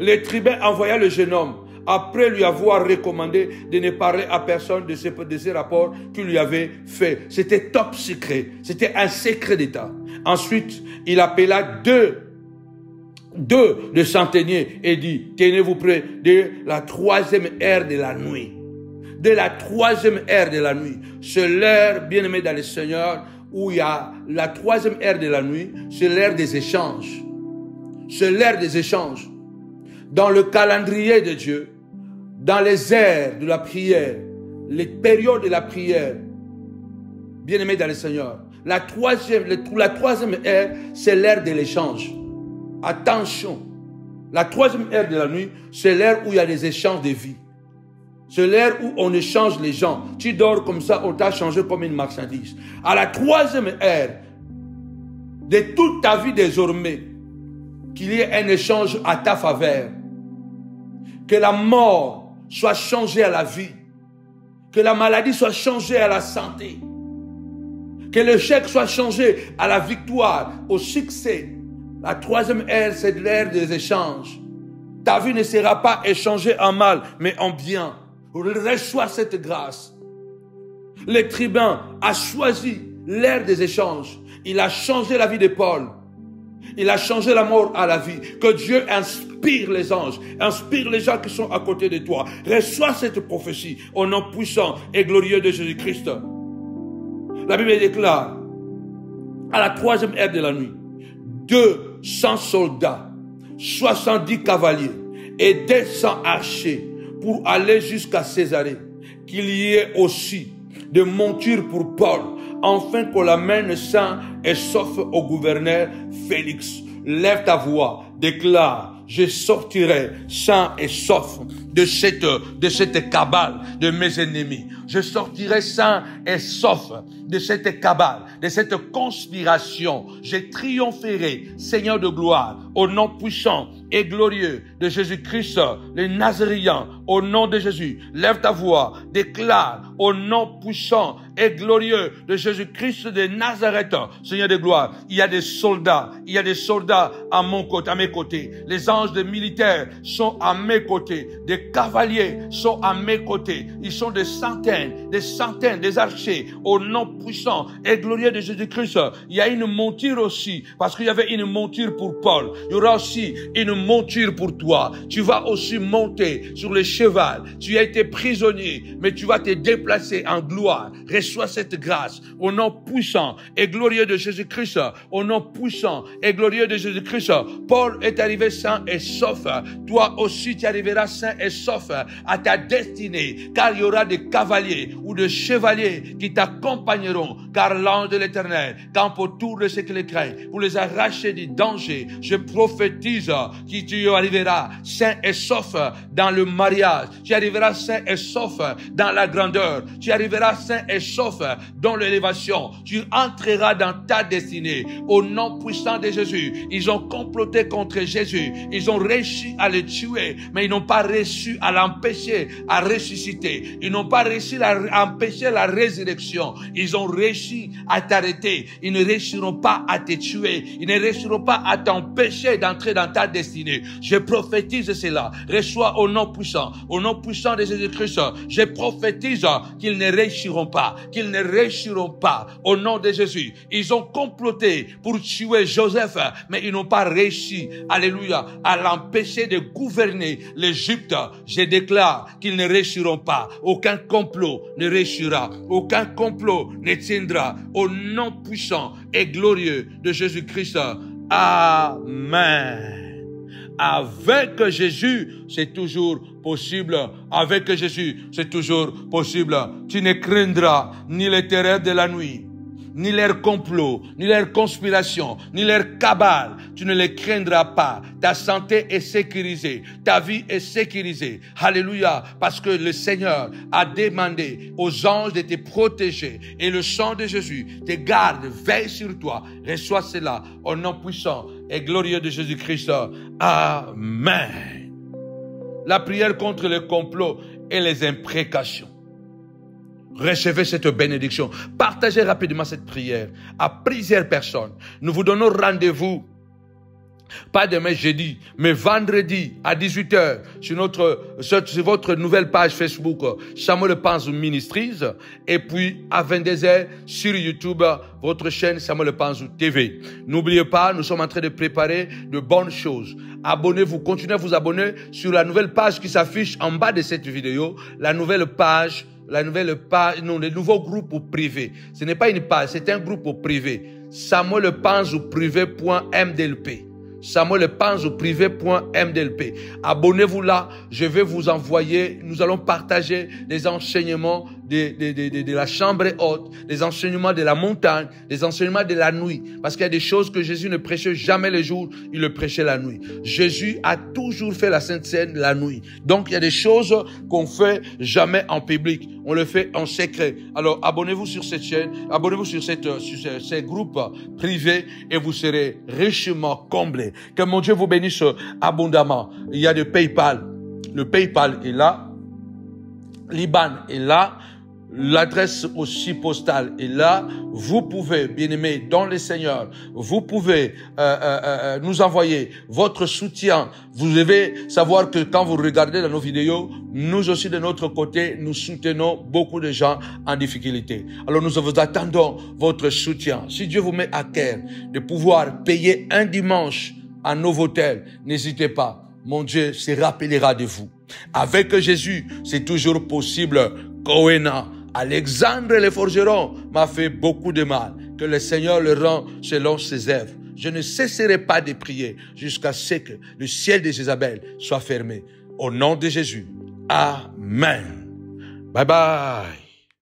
Les tribun envoya le jeune homme après lui avoir recommandé de ne parler à personne de ces, rapports qu'il lui avait fait. C'était top secret. C'était un secret d'État. Ensuite, il appela deux, deux de centeniers et dit, tenez-vous prêts de la troisième heure de la nuit. De la troisième heure de la nuit. C'est l'heure, bien aimé dans le Seigneur, où il y a la troisième heure de la nuit, c'est l'heure des échanges. C'est l'heure des échanges. Dans le calendrier de Dieu, dans les heures de la prière, les périodes de la prière, bien aimé dans le Seigneur, la troisième, la troisième heure, c'est l'heure de l'échange. Attention. La troisième heure de la nuit, c'est l'heure où il y a des échanges de vie. C'est l'heure où on échange les gens. Tu dors comme ça, on t'a changé comme une marchandise. À la troisième heure de toute ta vie désormais, qu'il y ait un échange à ta faveur. Que la mort soit changée à la vie. Que la maladie soit changée à la santé. Que chèque soit changé à la victoire, au succès. La troisième ère, c'est l'ère des échanges. Ta vie ne sera pas échangée en mal, mais en bien. Reçois cette grâce. Le tribun a choisi l'ère des échanges. Il a changé la vie de Paul. Il a changé la mort à la vie. Que Dieu inspire les anges, inspire les gens qui sont à côté de toi. Reçois cette prophétie au nom puissant et glorieux de Jésus-Christ. La Bible déclare, à la troisième heure de la nuit, 200 soldats, 70 cavaliers et 200 archers pour aller jusqu'à Césarée. Qu'il y ait aussi de montures pour Paul, afin qu'on l'amène sain et sauf au gouverneur Félix. Lève ta voix, déclare, je sortirai sain et sauf de cette, de cette cabale de mes ennemis. Je sortirai sain et sauf de cette cabale, de cette conspiration. Je triompherai, Seigneur de gloire, au nom puissant et glorieux de Jésus-Christ, le Nazaréen, au nom de Jésus. Lève ta voix, déclare au nom puissant et glorieux de Jésus-Christ de Nazareth, Seigneur de gloire. Il y a des soldats, il y a des soldats à mon côté, à mes côtés. Les anges des militaires sont à mes côtés. Cavaliers sont à mes côtés. Ils sont des centaines, des centaines, des archers au nom puissant et glorieux de Jésus-Christ. Il y a une monture aussi, parce qu'il y avait une monture pour Paul. Il y aura aussi une monture pour toi. Tu vas aussi monter sur le cheval. Tu as été prisonnier, mais tu vas te déplacer en gloire. Reçois cette grâce au nom puissant et glorieux de Jésus-Christ. Au nom puissant et glorieux de Jésus-Christ. Paul est arrivé sain et sauf. Toi aussi, tu arriveras sain et sauf à ta destinée, car il y aura des cavaliers ou des chevaliers qui t'accompagneront, car l'ange de l'éternel campe autour de ceux qui les craignent pour les arracher du danger. Je prophétise que tu arriveras sain et sauf dans le mariage. Tu arriveras sain et sauf dans la grandeur. Tu arriveras sain et sauf dans l'élévation. Tu entreras dans ta destinée. Au nom puissant de Jésus, ils ont comploté contre Jésus. Ils ont réussi à le tuer, mais ils n'ont pas réussi à l'empêcher à ressusciter. Ils n'ont pas réussi à empêcher la résurrection. Ils ont réussi à t'arrêter. Ils ne réussiront pas à te tuer. Ils ne réussiront pas à t'empêcher d'entrer dans ta destinée. Je prophétise cela. Reçois au nom puissant, au nom puissant de Jésus-Christ. Je prophétise qu'ils ne réussiront pas, qu'ils ne réussiront pas au nom de Jésus. Ils ont comploté pour tuer Joseph, mais ils n'ont pas réussi, alléluia, à l'empêcher de gouverner l'Égypte. Je déclare qu'ils ne réussiront pas. Aucun complot ne réussira. Aucun complot ne tiendra au nom puissant et glorieux de Jésus-Christ. Amen. Avec Jésus, c'est toujours possible. Avec Jésus, c'est toujours possible. Tu ne craindras ni les terreurs de la nuit, ni leurs complots, ni leurs conspirations, ni leurs cabales. Tu ne les craindras pas. Ta santé est sécurisée. Ta vie est sécurisée. Alléluia. Parce que le Seigneur a demandé aux anges de te protéger. Et le sang de Jésus te garde, veille sur toi. Reçois cela au nom puissant et glorieux de Jésus-Christ. Amen. La prière contre le complot et les imprécations. Recevez cette bénédiction. Partagez rapidement cette prière à plusieurs personnes. Nous vous donnons rendez-vous pas demain jeudi, mais vendredi à 18h sur notre, sur votre nouvelle page Facebook, Samuel Panzou Ministries, et puis à 22h sur YouTube, votre chaîne Samuel Panzou TV. N'oubliez pas, nous sommes en train de préparer de bonnes choses. Abonnez-vous, continuez à vous abonner sur la nouvelle page qui s'affiche en bas de cette vidéo, la nouvelle page la nouvelle page, non, le nouveau groupe privé. Ce n'est pas une page, c'est un groupe privé. Samuel Panzou privé.mdlp. Samuel Panzo privé.mdlp. Abonnez-vous là, je vais vous envoyer, nous allons partager des enseignements de, de, de, de, la chambre haute, des enseignements de la montagne, des enseignements de la nuit. Parce qu'il y a des choses que Jésus ne prêchait jamais le jour, il le prêchait la nuit. Jésus a toujours fait la Sainte Seine la nuit. Donc il y a des choses qu'on fait jamais en public. On le fait en secret. Alors abonnez-vous sur cette chaîne, abonnez-vous sur, cette, sur ces groupes privés et vous serez richement comblés. Que mon Dieu vous bénisse abondamment. Il y a le PayPal. Le PayPal est là. Liban est là. L'adresse aussi postale est là. Vous pouvez, bien aimé, dans le Seigneur, vous pouvez euh, euh, euh, nous envoyer votre soutien. Vous devez savoir que quand vous regardez dans nos vidéos, nous aussi de notre côté, nous soutenons beaucoup de gens en difficulté. Alors nous vous attendons votre soutien. Si Dieu vous met à cœur de pouvoir payer un dimanche à Novotel, n'hésitez pas. Mon Dieu se rappellera de vous. Avec Jésus, c'est toujours possible. Coena, Alexandre le forgeron m'a fait beaucoup de mal. Que le Seigneur le rend selon ses œuvres. Je ne cesserai pas de prier jusqu'à ce que le ciel de Isabelle soit fermé. Au nom de Jésus. Amen. Bye bye.